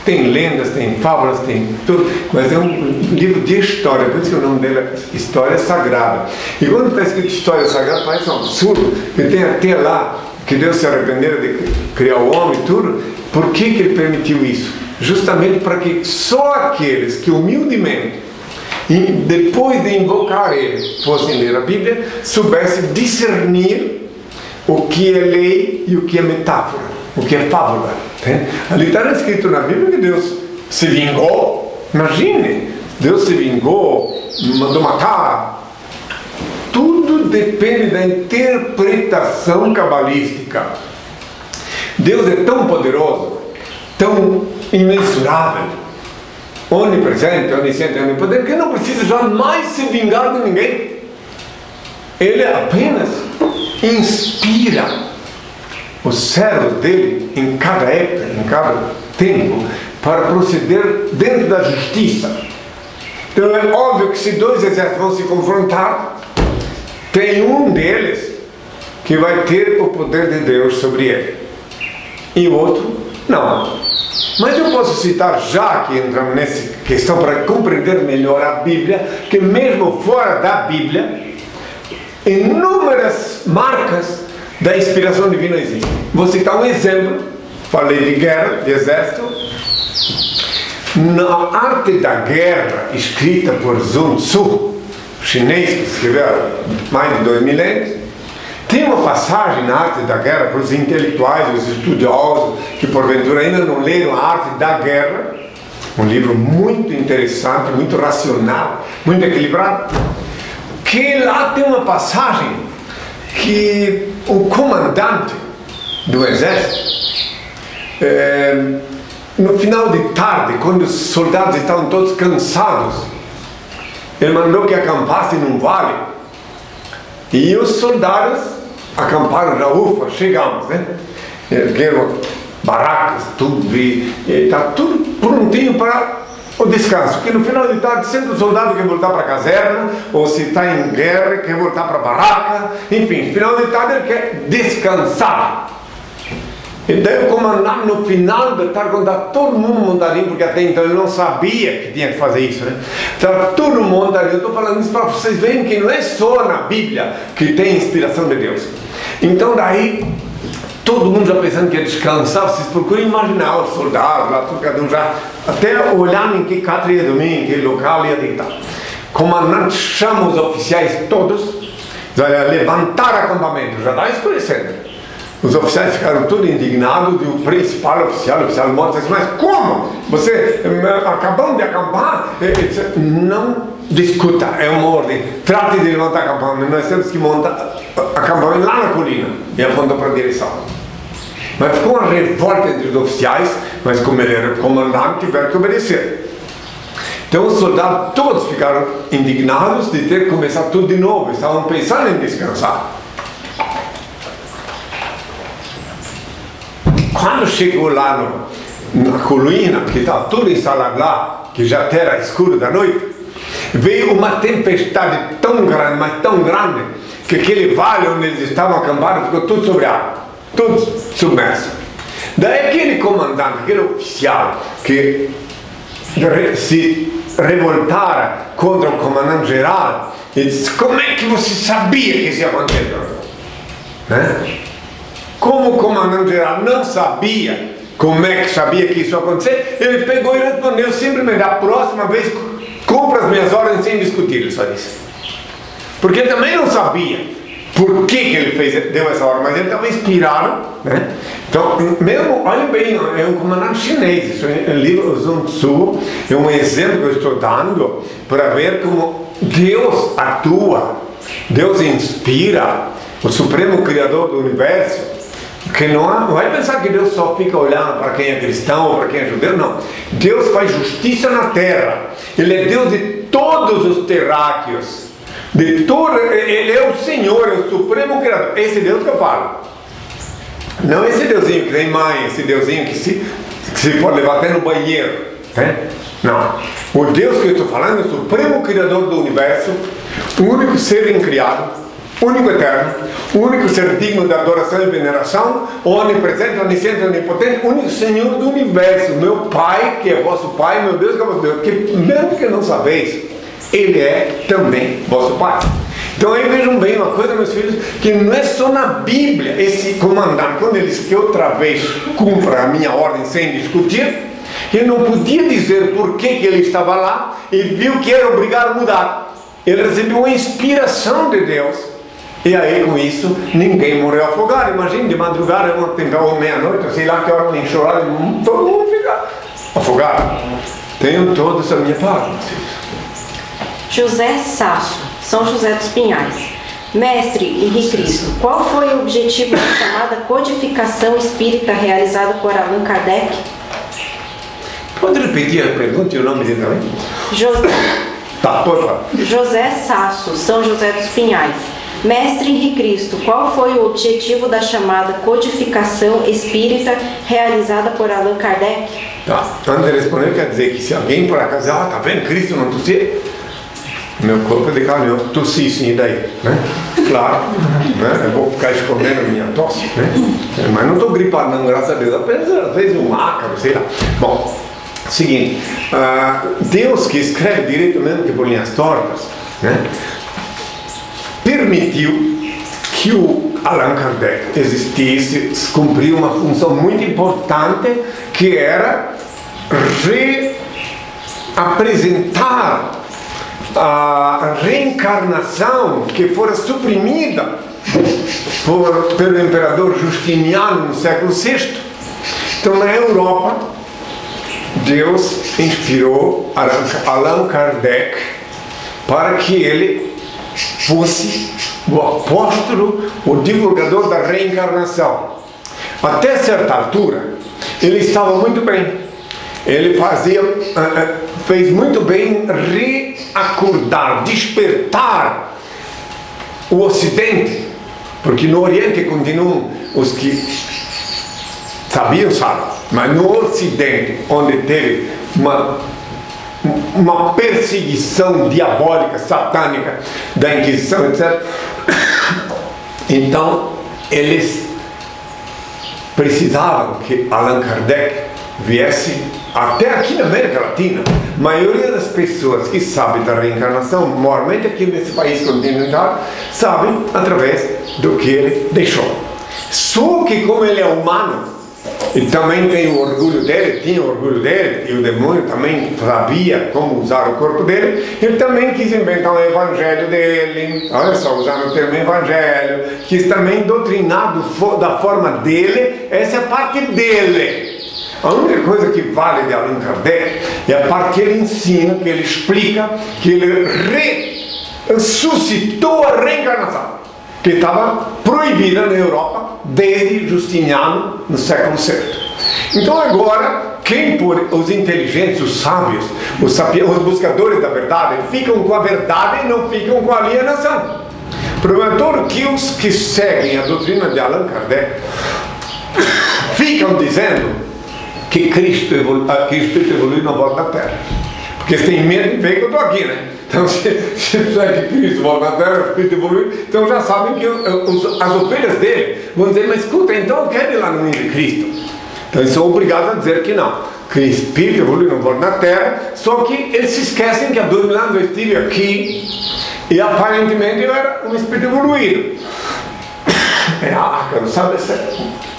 Tem lendas, tem fábulas, tem tudo, mas é um livro de história, por isso que o nome dele é História Sagrada. E quando está escrito História Sagrada, parece um absurdo, que tem até lá que Deus se arrependeu de criar o homem e tudo. Por que, que ele permitiu isso? Justamente para que só aqueles que humildemente e depois de invocar ele, fossem ler a Bíblia, soubessem discernir o que é lei e o que é metáfora, o que é fábula. Né? Ali está escrito na Bíblia que Deus se vingou. Imagine, Deus se vingou, mandou matar. Tudo depende da interpretação cabalística. Deus é tão poderoso, tão imensurável, onipresente, onisciente, onipotente, que não precisa jamais se vingar de ninguém. Ele apenas inspira os servos dele em cada época, em cada tempo, para proceder dentro da justiça. Então é óbvio que se dois exércitos vão se confrontar, tem um deles que vai ter o poder de Deus sobre ele, e o outro não. Mas eu posso citar, já que entramos nessa questão para compreender melhor a Bíblia, que mesmo fora da Bíblia, inúmeras marcas da inspiração divina existe. Vou citar um exemplo, falei de guerra, de exército. Na arte da guerra, escrita por Sun Tzu, chinês que escreveu mais de dois milênios, tem uma passagem na arte da guerra para os intelectuais, os estudiosos que porventura ainda não leram a arte da guerra, um livro muito interessante, muito racional, muito equilibrado, que lá tem uma passagem que o comandante do exército, é, no final de tarde, quando os soldados estavam todos cansados, ele mandou que acampassem num vale e os soldados acamparam já, ufa, chegamos, né? Ergueram barracas, tudo, e está tudo prontinho para o descanso, porque no final de tarde sempre o soldado quer voltar para a caserna, ou se está em guerra, quer voltar para a barraca, enfim, final de tarde ele quer descansar. E daí o comandante no final da tarde, quando todo mundo montadinho, porque até então ele não sabia que tinha que fazer isso, né? Estava todo mundo montadinho. Eu estou falando isso para vocês verem que não é só na Bíblia que tem inspiração de Deus. Então daí todo mundo já pensando que ia descansar, vocês procuram imaginar os soldados lá, cada um já, até olhando em que cátedra ia dormir, em que local ia deitar. Comandante chama os oficiais todos, já levantar acampamento, já está escurecendo. Os oficiais ficaram todos indignados e o principal oficial, o oficial morto, disse, mas como? Você, eh, acabamos de acampar? Disse, não discuta, é uma ordem. Trate de levantar acampamento, nós temos que montar acampamento lá na colina. E apontou para a direção. Mas ficou uma revolta entre os oficiais, mas como ele era comandante, tiveram que obedecer. Então os soldados todos ficaram indignados de ter que começar tudo de novo, estavam pensando em descansar. Quando chegou lá no, na colina, que estava tudo instalado lá, que já era escuro da noite, veio uma tempestade tão grande, mas tão grande, que aquele vale onde eles estavam acampados ficou tudo sobre água, tudo submerso. Daí aquele comandante, aquele oficial que se revoltara contra o comandante geral e disse, como é que você sabia que isso ia acontecer? Né? Como o comandante geral não sabia como é que sabia que isso ia acontecer, ele pegou e respondeu simplesmente, a próxima vez cumpra as minhas ordens sem discutir, ele só disse. Porque ele também não sabia por que, que ele fez, deu essa ordem, mas ele estava inspirado, né? Então, mesmo, olha bem, é um comandante chinês, isso é um livro Sun Tzu, é um exemplo que eu estou dando para ver como Deus atua, Deus inspira, o Supremo Criador do Universo, que não, não vai pensar que Deus só fica olhando para quem é cristão ou para quem é judeu, não. Deus faz justiça na terra, Ele é Deus de todos os terráqueos de todo, ele é o Senhor, é o Supremo Criador. Esse Deus que eu falo. Não esse Deusinho que tem mãe, esse Deusinho que se, que se pode levar até no banheiro. Né? Não. O Deus que eu estou falando é o Supremo Criador do Universo, o único ser incriado, único eterno, único ser digno de adoração e veneração, onipresente, onisciente, onipotente, único Senhor do Universo, meu Pai, que é vosso Pai, meu Deus, que é vosso Deus, que mesmo que não sabeis, ele é também vosso Pai. Então aí vejam bem uma coisa, meus filhos, que não é só na Bíblia esse comandante, quando ele disse que outra vez cumpra a minha ordem sem discutir, ele não podia dizer por que, que ele estava lá e viu que era obrigado a mudar. Ele recebeu uma inspiração de Deus. E aí com isso ninguém morreu afogado. Imagine de madrugada, ou meia-noite, sei lá que hora, uma enxurrada, todo mundo fica afogado. Tenho todos a minha parte. José Sasso, São José dos Pinhais. Mestre Henrique Cristo, qual foi o objetivo da chamada codificação espírita realizada por Allan Kardec? Pode repetir a pergunta e o nome dele também? José, Tá, por favor. José Sasso, São José dos Pinhais. Mestre Henrique Cristo, qual foi o objetivo da chamada codificação espírita realizada por Allan Kardec? Tá. Antes de responder, quer dizer que se alguém por acaso, ah, tá vendo, Cristo não tossia, meu corpo é de carne, eu tossi sim, e daí? Né? Claro, né? eu vou ficar escondendo minha tosse, né? mas não estou gripado não, graças a Deus, apenas às vezes um ácaro, sei lá. Bom, seguinte, ah, Deus que escreve direito mesmo que por linhas tortas, né? Permitiu que o Allan Kardec existisse, cumpriu uma função muito importante que era reapresentar a reencarnação que fora suprimida por, pelo imperador Justiniano no século VI. Então, na Europa, Deus inspirou Allan Kardec para que ele fosse o apóstolo, o divulgador da reencarnação. Até certa altura, ele estava muito bem. Ele fazia, eh, eh, fez muito bem reacordar, despertar o Ocidente, porque no Oriente continuam os que sabiam, sabem, mas no Ocidente, onde teve uma uma perseguição diabólica, satânica da Inquisição, etc. Então, eles precisavam que Allan Kardec viesse até aqui na América Latina. A maioria das pessoas que sabem da reencarnação, normalmente aqui nesse país continental, sabem através do que ele deixou. Só que como ele é humano, e também tem o orgulho dele, tinha o orgulho dele, e o demônio também sabia como usar o corpo dele, ele também quis inventar um evangelho dele, olha só, usando o termo evangelho, quis também doutrinar da forma dele, essa é a parte dele. A única coisa que vale de Allan Kardec é a parte que ele ensina, que ele explica, que ele ressuscitou a reencarnação que estava proibida na Europa desde Justiniano no século VI. Então agora, quem por os inteligentes, os sábios, os, os buscadores da verdade, ficam com a verdade e não ficam com a alienação. Portanto, que os que seguem a doutrina de Allan Kardec ficam dizendo que Cristo, evolu ah, que Espírito evoluiu na volta da Terra. Porque eles têm medo de ver que eu estou aqui, né? Então, se, se disser que Cristo volta na Terra, o Espírito evoluiu, então já sabem que os, as ovelhas dele vão dizer, mas escuta, então eu quero ir lá no mundo de Cristo. Então eles são obrigados a dizer que não. Que o Espírito evoluiu na volta na Terra, só que eles se esquecem que há dois mil anos eu estive aqui e aparentemente eu era um Espírito evoluído. É, cara, sabe,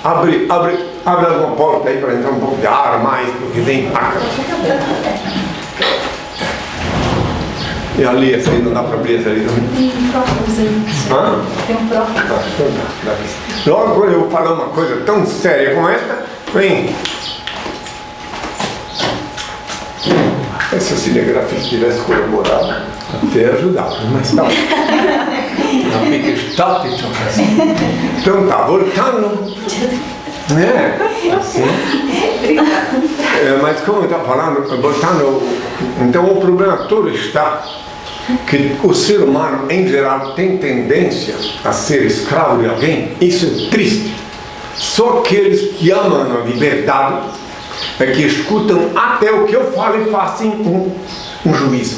abre, abre, abre alguma porta aí para entrar um pouco de ar mais, porque vem ácaro. E ali, essa aí não dá para abrir essa ali também? Tem um própolis aí. Hã? Tem um. Ah, então dá, dá. Logo quando eu vou falar uma coisa tão séria como esta, vem. Se a cinegrafista tivesse colaborado, até ajudava, mas não. Não fica estático assim. Então tá, voltando. Né? Assim. É, mas como eu estava falando, voltando, então o problema todo está que o ser humano em geral tem tendência a ser escravo de alguém, isso é triste. Só aqueles que amam a liberdade é que escutam até o que eu falo e fazem um, um juízo.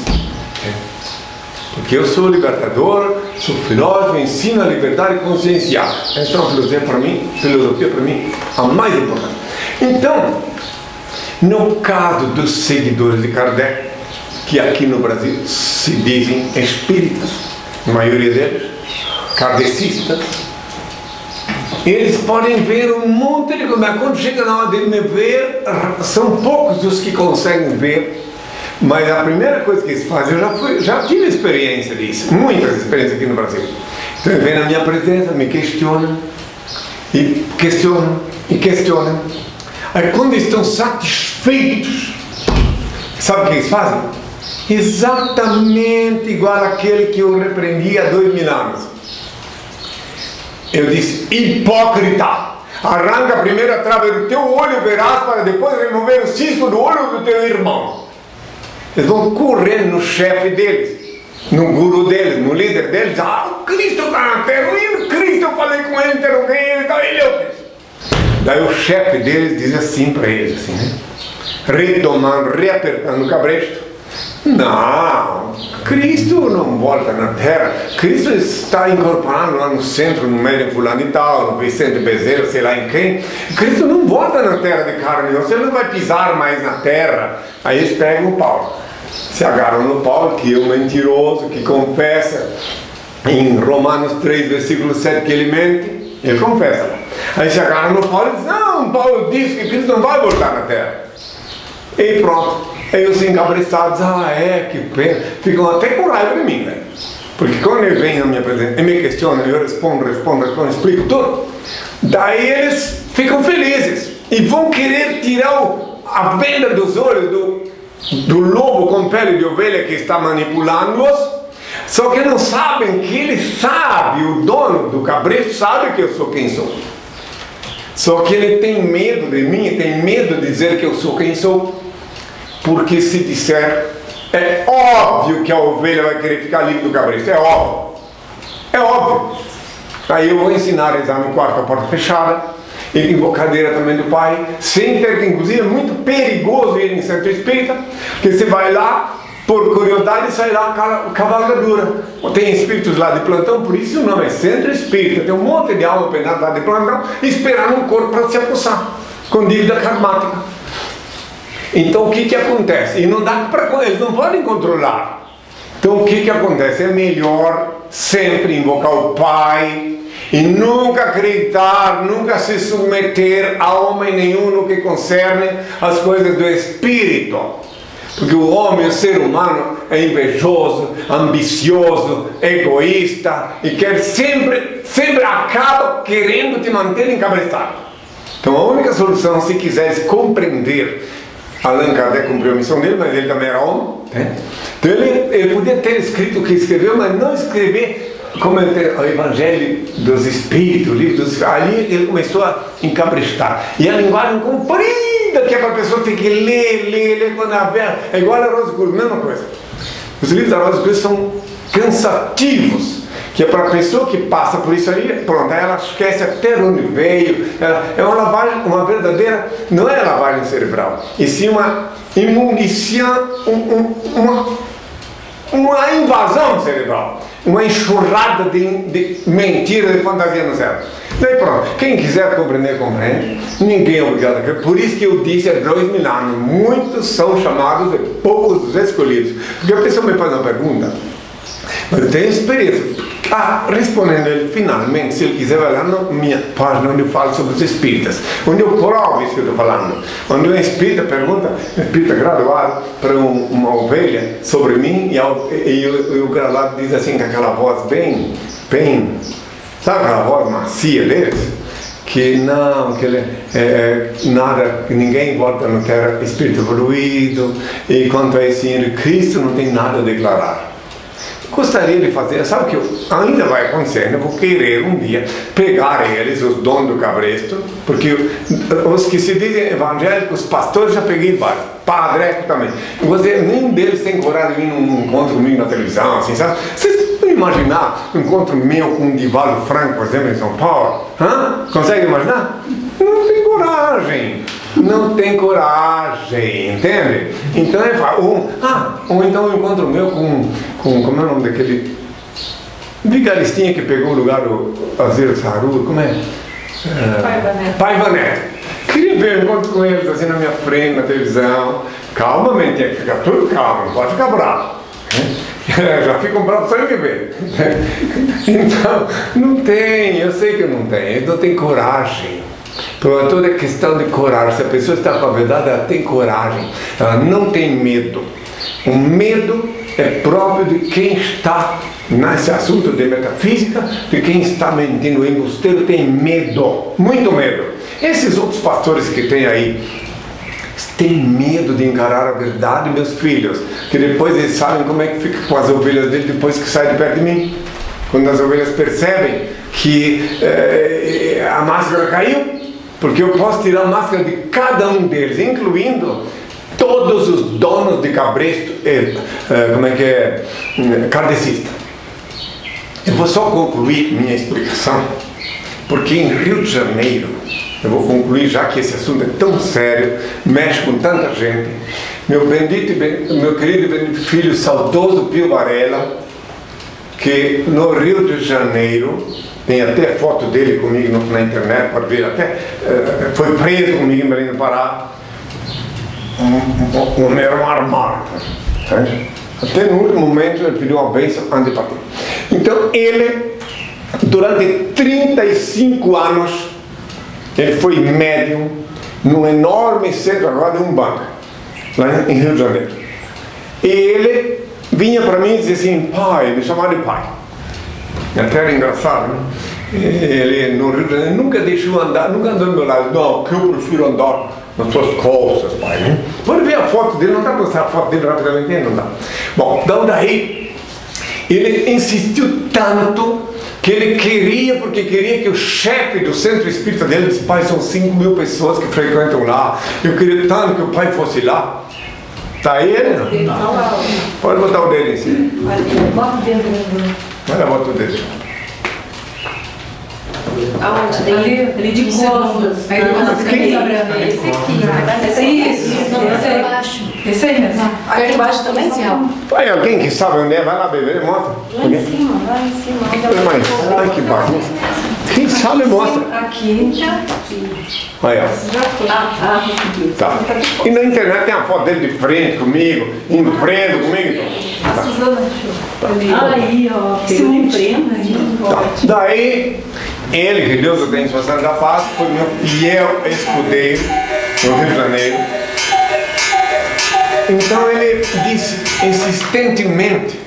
Porque eu sou libertador, sou filósofo, ensino a liberdade consciencial. É uma filosofia para mim, filosofia para mim, a mais importante. Então, no caso dos seguidores de Kardec, que aqui no Brasil se dizem espíritas, a maioria deles, kardecistas, eles podem ver um monte de coisas. Quando chega na hora de me ver, são poucos os que conseguem ver mas a primeira coisa que eles fazem, eu já, fui, já tive experiência disso, muitas experiências aqui no Brasil. Então eles vêm na minha presença, me questionam, e questionam, e questionam. Aí quando estão satisfeitos, sabe o que eles fazem? Exatamente igual aquele que eu repreendi há dois mil anos. Eu disse, hipócrita! Arranca a primeira trave do teu olho, verás, para depois remover o cisco do olho do teu irmão. Eles vão correr no chefe deles, no guru deles, no líder deles. Ah, o Cristo está na terra, o Cristo, eu falei com ele, interroguei ele, então ele é o. Daí o chefe deles diz assim para eles, assim, né? retomando, reapertando o cabresto. Não, Cristo não volta na terra. Cristo está incorporado lá no centro, no meio de fulano e tal, no Vicente Bezerra, sei lá em quem. Cristo não volta na terra de carne, você não vai pisar mais na terra. Aí eles pegam o Paulo se agarram no Paulo, que é um mentiroso, que confessa em Romanos 3, versículo 7 que ele mente, ele confessa. Aí se agarram no Paulo e dizem, não, Paulo disse que Cristo não vai voltar na terra. E pronto. Aí os encabrestados, ah é, que pena, ficam até com raiva de mim, né? Porque quando ele vem na minha presença e me questiona, eu respondo, respondo, respondo, explico tudo. Daí eles ficam felizes e vão querer tirar o, a venda dos olhos do, do lobo com pele de ovelha que está manipulando-os, só que não sabem que ele sabe, o dono do cabresto sabe que eu sou quem sou. Só que ele tem medo de mim, tem medo de dizer que eu sou quem sou, porque se disser, é óbvio que a ovelha vai querer ficar livre do cabresto, é óbvio. É óbvio. Aí eu vou ensinar a entrar no quarto, a porta fechada, ele invocar diretamente do Pai, sem ter que, inclusive, é muito perigoso ir em centro espírita, porque você vai lá, por curiosidade, sai lá cavalgadura. Tem espíritos lá de plantão, por isso o nome é centro espírita. Tem um monte de alma penada lá de plantão, esperando um corpo para se apossar, com dívida karmática. Então o que, que acontece? E não dá para eles não podem controlar. Então o que, que acontece? É melhor sempre invocar o Pai, e nunca acreditar, nunca se submeter a homem nenhum no que concerne as coisas do espírito. Porque o homem, o ser humano, é invejoso, ambicioso, egoísta e quer sempre, sempre acaba querendo te manter encabeçado. Então a única solução, se quiseres compreender, Allan Kardec cumpriu a missão dele, mas ele também era homem. Né? Então ele, ele podia ter escrito o que escreveu, mas não escrever comentei o Evangelho dos Espíritos, o livro dos ali ele começou a encabrestar. E a linguagem comprida que é para a pessoa ter que ler, ler, ler quando aberta. É igual a Rosa mesma coisa. Os livros da Rosa são cansativos que é para a pessoa que passa por isso aí, pronto, ela esquece até onde veio. Ela, é uma lavagem, uma verdadeira, não é lavagem cerebral, e sim uma imundícia, um, um, uma, uma invasão cerebral, uma enxurrada de, de mentira, de fantasia no cérebro. Daí pronto, quem quiser compreender, compreende. Ninguém é obrigado a crer. Por isso que eu disse há dois mil anos, muitos são chamados de poucos escolhidos. Porque a pessoa me faz uma pergunta, mas eu tenho experiência. Ah, respondendo finalmente, se ele quiser, lá na minha página onde eu falo sobre os espíritas, onde eu provo isso que eu estou falando. Onde um espírita pergunta, um espírita graduado, para um, uma ovelha sobre mim, e, ao, e, o, o graduado diz assim, com aquela voz bem, bem, sabe aquela voz macia deles? que não, que ele, é, é, nada, ninguém volta na terra espírito evoluído, e quanto a esse Cristo não tem nada a declarar gostaria de fazer, sabe o que eu, ainda vai acontecer, eu vou querer um dia pegar eles, os donos do cabresto, porque os que se dizem evangélicos, pastores, já peguei vários, padre também. Você, nenhum deles tem coragem de vir num encontro comigo na televisão, assim, sabe? Vocês podem imaginar um encontro meu com um Divaldo Franco, por exemplo, em São Paulo? Hã? Consegue imaginar? Não tem coragem não tem coragem, entende? Então fala, ou, ah, ou então eu encontro meu com, com, como é o nome daquele vigaristinha que pegou o lugar do Azeiro Saru, como é? é Paiva Neto. Queria ver, encontro com eles assim na minha frente, na televisão. Calmamente, tem que ficar tudo calmo, não pode ficar bravo. Já ficam bravos só me ver. Então, não tem, eu sei que não tenho, eu não tenho coragem. Então, toda questão de coragem. Se a pessoa está com a verdade, ela tem coragem. Ela não tem medo. O medo é próprio de quem está nesse assunto de metafísica, de quem está mentindo. O embusteiro tem medo, muito medo. Esses outros pastores que tem aí, têm medo de encarar a verdade, meus filhos, que depois eles sabem como é que fica com as ovelhas dele depois que sai de perto de mim. Quando as ovelhas percebem que eh, a máscara caiu, porque eu posso tirar a máscara de cada um deles, incluindo todos os donos de cabresto, eh, como é que é, kardecista. Eu vou só concluir minha explicação, porque em Rio de Janeiro, eu vou concluir já que esse assunto é tão sério, mexe com tanta gente. Meu bendito, meu querido bendito filho saudoso Pio Varela, que no Rio de Janeiro tem até foto dele comigo na internet, pode ver até. Eh, foi preso comigo em Belém do Pará. Um, um, era um armário. Até no último momento ele pediu uma bênção antes de partir. Então ele, durante 35 anos, ele foi médium num enorme centro agora de Umbanda, lá em Rio de Janeiro. E ele vinha para mim e dizia assim, pai, me chamava de pai. Até era engraçado, né? Ele no Rio de Janeiro nunca deixou andar, nunca andou do meu lado. Não, que eu prefiro andar nas suas costas, pai. Né? Pode ver a foto dele, não dá para mostrar a foto dele rapidamente, não dá. Bom, então daí ele insistiu tanto que ele queria, porque queria que o chefe do centro espírita dele disse, pai, são 5 mil pessoas que frequentam lá. Eu queria tanto que o pai fosse lá. Tá aí ele? Não? Pode botar o dedo em cima. Bota o dedo Olha, bota o dedo. Aonde? Tem ali, ali de costas. Aí depois você camisa branca. Esse aqui. Isso. Esse aí. Baixo. Esse aí mesmo. Aqui embaixo também? Sim, ó. Aí, alguém que sabe onde é, vai lá beber, mostra. Lá em cima, lá em cima. Olha que bagunça. Mostra. Aqui. Aí, ó. Ah, ah, Tá. E na internet tem a foto dele de frente comigo, indo preso comigo. A Suzana achou. Aí, ó. Pegou de frente. Tá. Daí, ele, que Deus o tem em sua santa paz, foi meu fiel escudeiro no Rio de Janeiro. Então ele disse insistentemente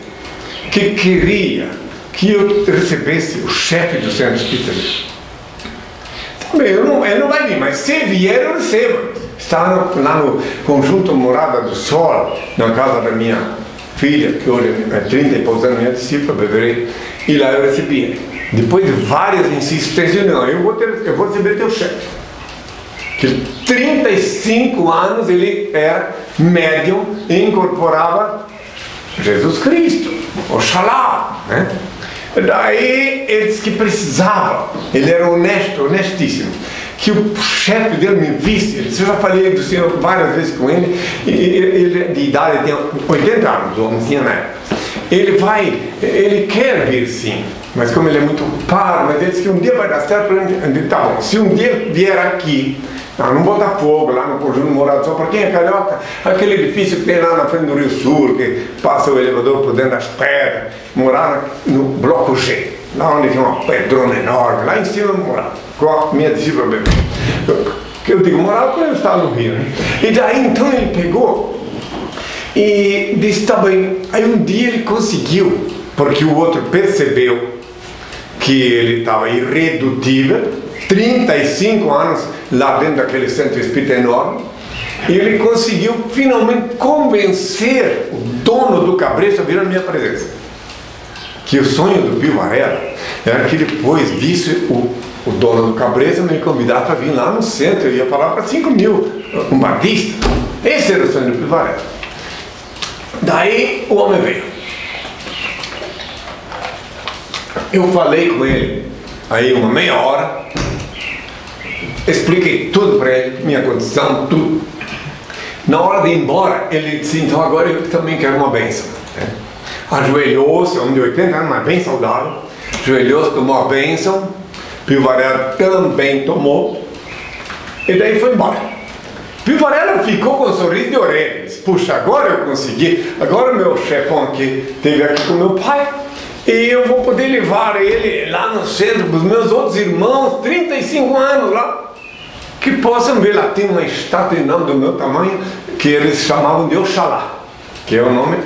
que queria que eu recebesse o chefe do centro espírita. Também, eu não, ele não vai vir, mas se vier, eu recebo. Está no, lá no conjunto Morada do Sol, na casa da minha filha, que hoje é 30 e poucos anos, minha discípula, beberei, e lá eu recebi ele. Depois de várias insistências, não, eu vou, ter, eu vou receber teu chefe. Que 35 anos ele era médium e incorporava Jesus Cristo, Oxalá, né? Daí ele disse que precisava, ele era honesto, honestíssimo que o chefe dele me visse, eu já falei do senhor várias vezes com ele, ele de idade tem 80 anos, o homem tinha na época. Ele vai, ele quer vir sim, mas como ele é muito ocupado, mas ele disse que um dia vai dar certo para. Tá bom, se um dia vier aqui, não, não botar fogo lá no conjunto morado só para quem é carioca, aquele edifício que tem lá na frente do Rio Sul, que passa o elevador por dentro das pedras, morar no bloco G, lá onde tem uma pedrona enorme, lá em cima morava com a minha discípula bebê. Que eu digo, morava quando eu estava no Rio. Né? E daí então ele pegou e disse, tá bem. Aí um dia ele conseguiu, porque o outro percebeu que ele estava irredutível, 35 anos lá dentro daquele centro espírita enorme, e ele conseguiu finalmente convencer o dono do cabresto a vir à minha presença. Que o sonho do Pio Varela era que depois disso o o dono do Cabreza me convidar para vir lá no centro, eu ia falar para 5 mil, um batista. Esse era o sonho do Pivaré. Daí o homem veio. Eu falei com ele, aí uma meia hora, expliquei tudo para ele, minha condição, tudo. Na hora de ir embora, ele disse, então agora eu também quero uma bênção. Né? Ajoelhou-se, homem de 80 anos, mas bem saudável, ajoelhou-se, tomou a bênção, Pio Varela também tomou. E daí foi embora. Pio Varela ficou com um sorriso de orelhas. Puxa, agora eu consegui. Agora meu chefão aqui esteve aqui com meu pai. E eu vou poder levar ele lá no centro com os meus outros irmãos, 35 anos lá. Que possam ver lá. Tem uma estátua enorme do meu tamanho que eles chamavam de Oxalá. Que é o nome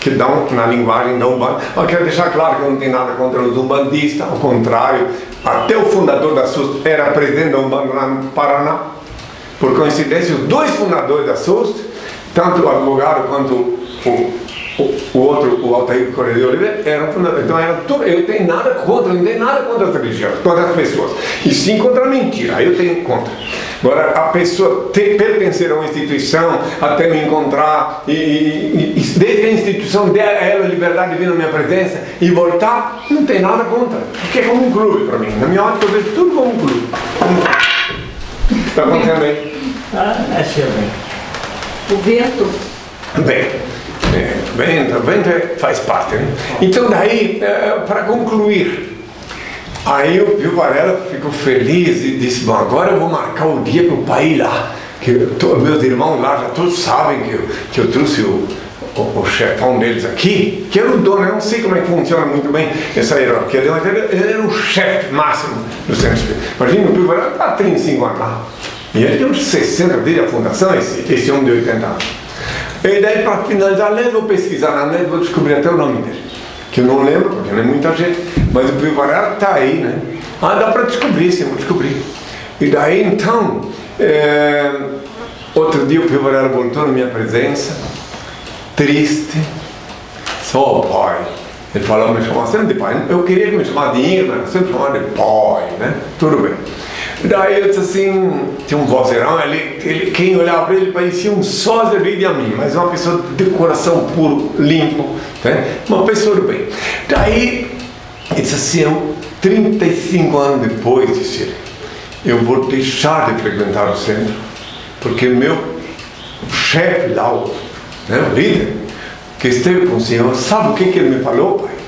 que dão na linguagem da Umbanda. Eu quero deixar claro que eu não tenho nada contra os umbandistas, ao contrário, até o fundador da SUS era presidente da Umbanda lá no Paraná. Por coincidência, os dois fundadores da SUS, tanto o advogado quanto o, o, o outro, o Altair Correia de Oliveira, fundadores. Então, era tudo, eu tenho nada contra, não tenho nada contra as religiões, contra as pessoas. E sim contra a mentira, aí eu tenho contra. Agora, a pessoa ter, pertencer a uma instituição até me encontrar, e, e, e desde que a instituição der a ela a liberdade de vir na minha presença e voltar, não tem nada contra. Porque é como um clube para mim. Na minha ótica, eu vejo tudo como um clube. Está acontecendo aí? Ah, é bem. O vento. Bem. Vento, vento é, faz parte. Né? Então, daí, é, para concluir, Aí o Pio Varela ficou feliz e disse, bom, agora eu vou marcar o dia para o pai ir lá. Que todos meus irmãos lá já todos sabem que eu, que eu trouxe o, o, o chefão deles aqui, que era o dono, eu não sei como é que funciona muito bem essa hierarquia, mas ele, ele era o chefe máximo do centro espírita. Imagina o Pio Varela está 35 anos lá. E ele tem uns 60 desde a fundação, esse, esse homem de 80 anos. E daí, para finalizar, eu vou pesquisar na net, vou descobrir até o nome dele que eu não lembro, porque não é muita gente, mas o Pio Varela está aí, né? Ah, dá para descobrir, sim, vou descobrir. E daí então, é, outro dia o Pio Varela voltou na minha presença, triste, só pai. Ele falou, me chamava sempre de pai. Eu queria que me chamasse de Irma, sempre chamava de pai, né? Tudo bem. Daí eu disse assim, tinha um vozeirão, ele, ele, quem olhava para ele parecia um sósia a mim, mas uma pessoa de coração puro, limpo, né? uma pessoa do bem. Daí ele disse assim, eu, 35 anos depois, disse ele, eu vou deixar de frequentar o centro, porque meu chefe lá, né, o líder, que esteve com o senhor, sabe o que, que ele me falou, pai?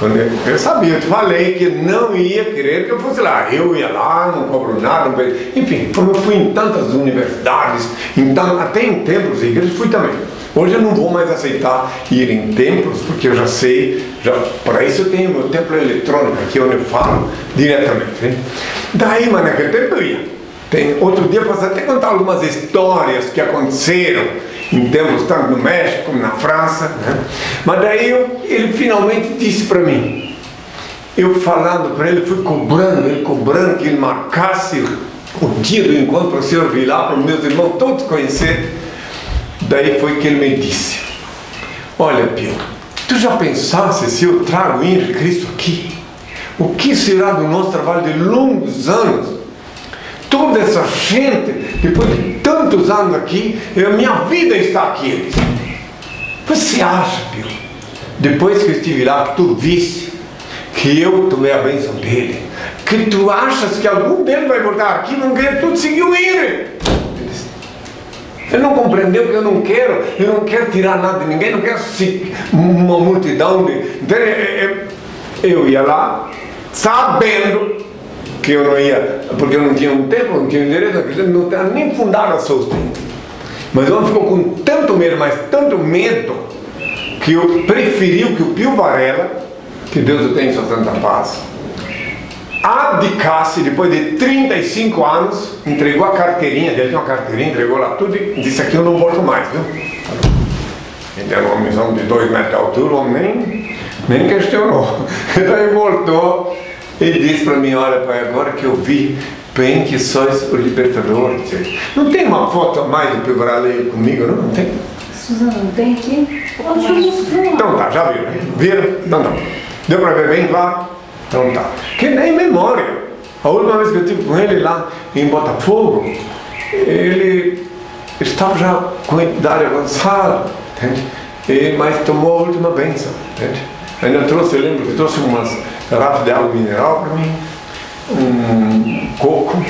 Quando eu, eu sabia, eu falei que não ia querer que eu fosse lá. Eu ia lá, não cobro nada. Não... Enfim, como eu fui em tantas universidades, em até em templos e igrejas, fui também. Hoje eu não vou mais aceitar ir em templos, porque eu já sei, já, para isso eu tenho meu templo eletrônico aqui, onde eu falo diretamente. Hein? Daí, mas naquele tempo eu ia. Tem, outro dia eu posso até contar algumas histórias que aconteceram em tempos tanto no México como na França. Né? Mas daí eu, ele finalmente disse para mim, eu falando para ele, fui cobrando, ele cobrando que ele marcasse o dia do encontro para o senhor vir lá, para os meus irmãos todos conhecerem. Daí foi que ele me disse, Olha, Pio, tu já pensaste se eu trago Henrique Cristo aqui? O que será do nosso trabalho de longos anos? Toda essa gente, depois de tantos anos aqui, a minha vida está aqui. Você acha, Pio, depois que eu estive lá, que tu visse que eu tomei a bênção dele, que tu achas que algum deles vai voltar aqui, não quer, tu seguiu ele. Ele não compreendeu que eu não quero, eu não quero tirar nada de ninguém, não quero uma multidão de. Eu ia lá, sabendo que eu não ia, porque eu não tinha um tempo, não tinha endereço, não nem fundado a Sosten. Mas o homem ficou com tanto medo, mas tanto medo, que eu preferiu que o Pio Varela, que Deus o tenha em sua santa paz, abdicasse depois de 35 anos, entregou a carteirinha, dele tinha uma carteirinha, entregou lá tudo e disse aqui eu não volto mais, viu? Ele era uma missão de 2 metros de altura, o homem nem, nem questionou. Então ele voltou e disse para mim, olha pai, agora que eu vi bem que sois o libertador. Não tem uma foto a mais do Pivarale comigo, não? Não tem? Suzana, não tem aqui? Então tá, já viram? Viram? Não, não. Deu para ver bem claro? Então tá. Que nem memória. A última vez que eu estive com ele lá em Botafogo, ele estava já com idade avançada, entende? E, mas tomou a última benção, entende? Ainda trouxe, eu lembro que trouxe umas garrafas de água mineral para mim, um coco.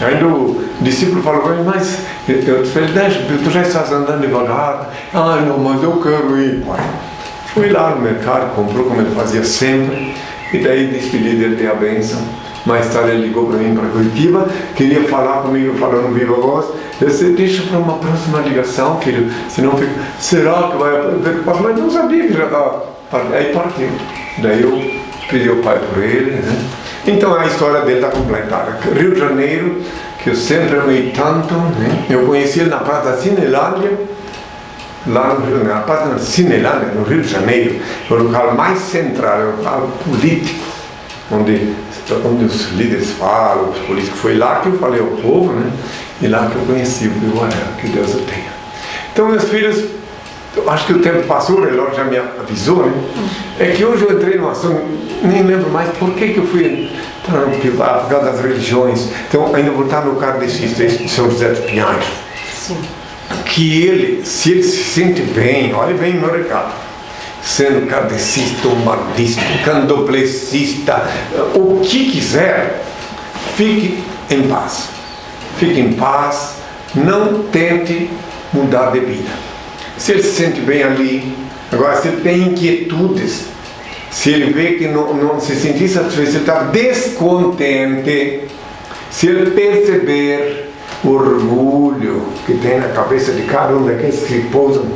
Ainda o discípulo falou para mim, mas eu disse, deixa, tu já estás andando devagar. Ah, não, mas eu quero ir, pai. Fui lá no mercado, comprou como ele fazia sempre, e daí despedi dele ter a bênção. Mais tarde ele ligou para mim para Curitiba, queria falar comigo falando viva voz. Eu disse, deixa para uma próxima ligação, filho, senão fica, será que vai ver? Mas não sabia que já estava. Aí partiu. Daí eu pedi ao pai por ele, né? Então a história dele está completada. Rio de Janeiro, que eu sempre amei tanto, né? eu conheci ele na Praça Cinelândia, lá no Rio, na Praça da Cinelândia, no Rio de Janeiro, o local mais central, o local político, onde, onde os líderes falam, os políticos. Foi lá que eu falei ao povo, né? e lá que eu conheci o Biuaré, que Deus o tenha. Então, meus filhos, acho que o tempo passou, o relógio já me avisou, né? É que hoje eu entrei numa ação, nem lembro mais por que, que eu fui entrar no Pilar, por causa das religiões. Então, ainda vou estar no kardecista, São José de Pinhais. Sim. Que ele, se ele se sente bem, olha bem meu recado, sendo kardecista, umbandista, candoplecista, o que quiser, fique em paz. Fique em paz, não tente mudar de vida se ele se sente bem ali. Agora, se ele tem inquietudes, se ele vê que não, não se sentir satisfeito, se ele está descontente, se ele perceber o orgulho que tem na cabeça de cada um daqueles que pousam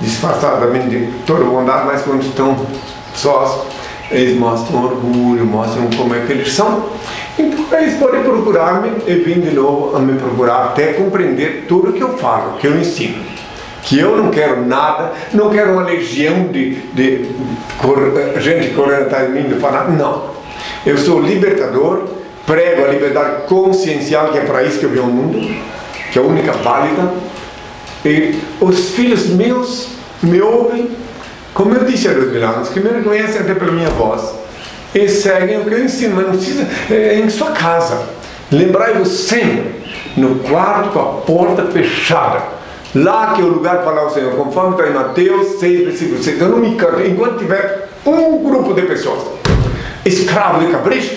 disfarçadamente de toda bondade, mas quando estão sós, eles mostram orgulho, mostram como é que eles são. Então eles podem procurar-me e vir de novo a me procurar até compreender tudo que eu falo, que eu ensino que eu não quero nada, não quero uma legião de, de, gente correndo atrás de mim de falar, não. Eu sou libertador, prego a liberdade consciencial, que é para isso que eu vi o mundo, que é a única válida. E os filhos meus me ouvem, como eu disse a Deus Milagres, que me reconhecem até pela minha voz, e seguem o que eu ensino, mas não precisa, é em sua casa. Lembrai-vos sempre, no quarto com a porta fechada Lá que é o lugar de falar ao Senhor, conforme está em Mateus 6, versículo 6. Eu não me canto, enquanto tiver um grupo de pessoas escravo de capricho,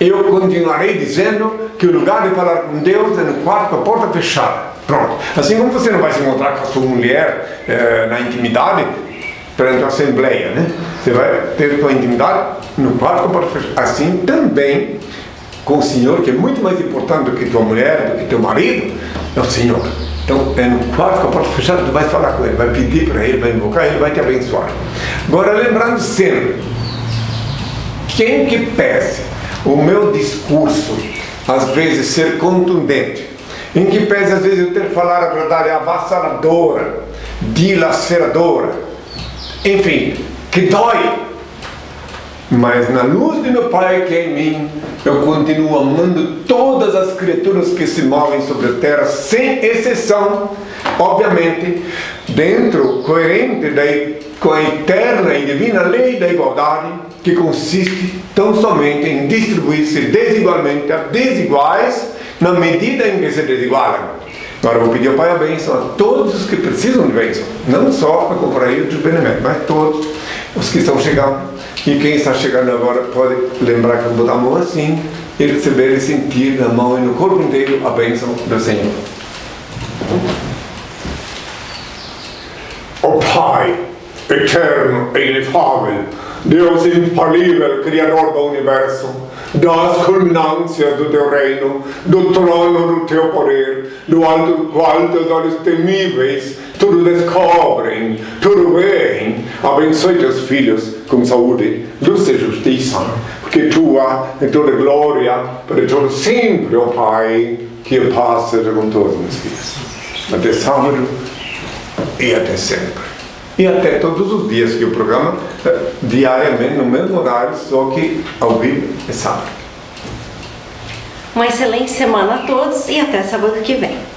eu continuarei dizendo que o lugar de falar com Deus é no quarto com a porta fechada. Pronto. Assim como você não vai se encontrar com a sua mulher eh, na intimidade, perante a assembleia, né? Você vai ter sua intimidade no quarto com a porta fechada. Assim também com o Senhor, que é muito mais importante do que tua mulher, do que teu marido, é o Senhor. Então, é no quarto com a porta fechada, tu vai falar com ele, vai pedir para ele, vai invocar, ele vai te abençoar. Agora, lembrando sempre, quem que pese o meu discurso, às vezes ser contundente, em que pese às vezes eu ter falar a verdade avassaladora, dilaceradora, enfim, que dói, mas na luz de meu Pai que é em mim, eu continuo amando todas as criaturas que se movem sobre a terra, sem exceção, obviamente, dentro, coerente da com a eterna e divina lei da igualdade, que consiste tão somente em distribuir-se desigualmente a desiguais na medida em que se desigualam. Agora eu vou pedir ao Pai a bênção a todos os que precisam de bênção, não só a companhia dos beneméritos, mas todos os que estão chegando. E quem está chegando agora pode lembrar que vou botar a mão assim e receber e sentir na mão e no corpo inteiro a bênção do Senhor. Ó Pai, eterno e inefável, Deus infalível, Criador do Universo, das culminâncias do teu reino, do trono do teu poder, do alto do qual teus olhos temíveis tudo descobrem, tudo veem. Abençoe teus filhos com saúde, luz e justiça, porque tua é toda glória para todo sempre, ó Pai, que paz seja com todos os meus filhos. Até sábado e até sempre. E até todos os dias que o programa, diariamente, no mesmo horário, só que ao vivo é sábado. Uma excelente semana a todos e até sábado que vem.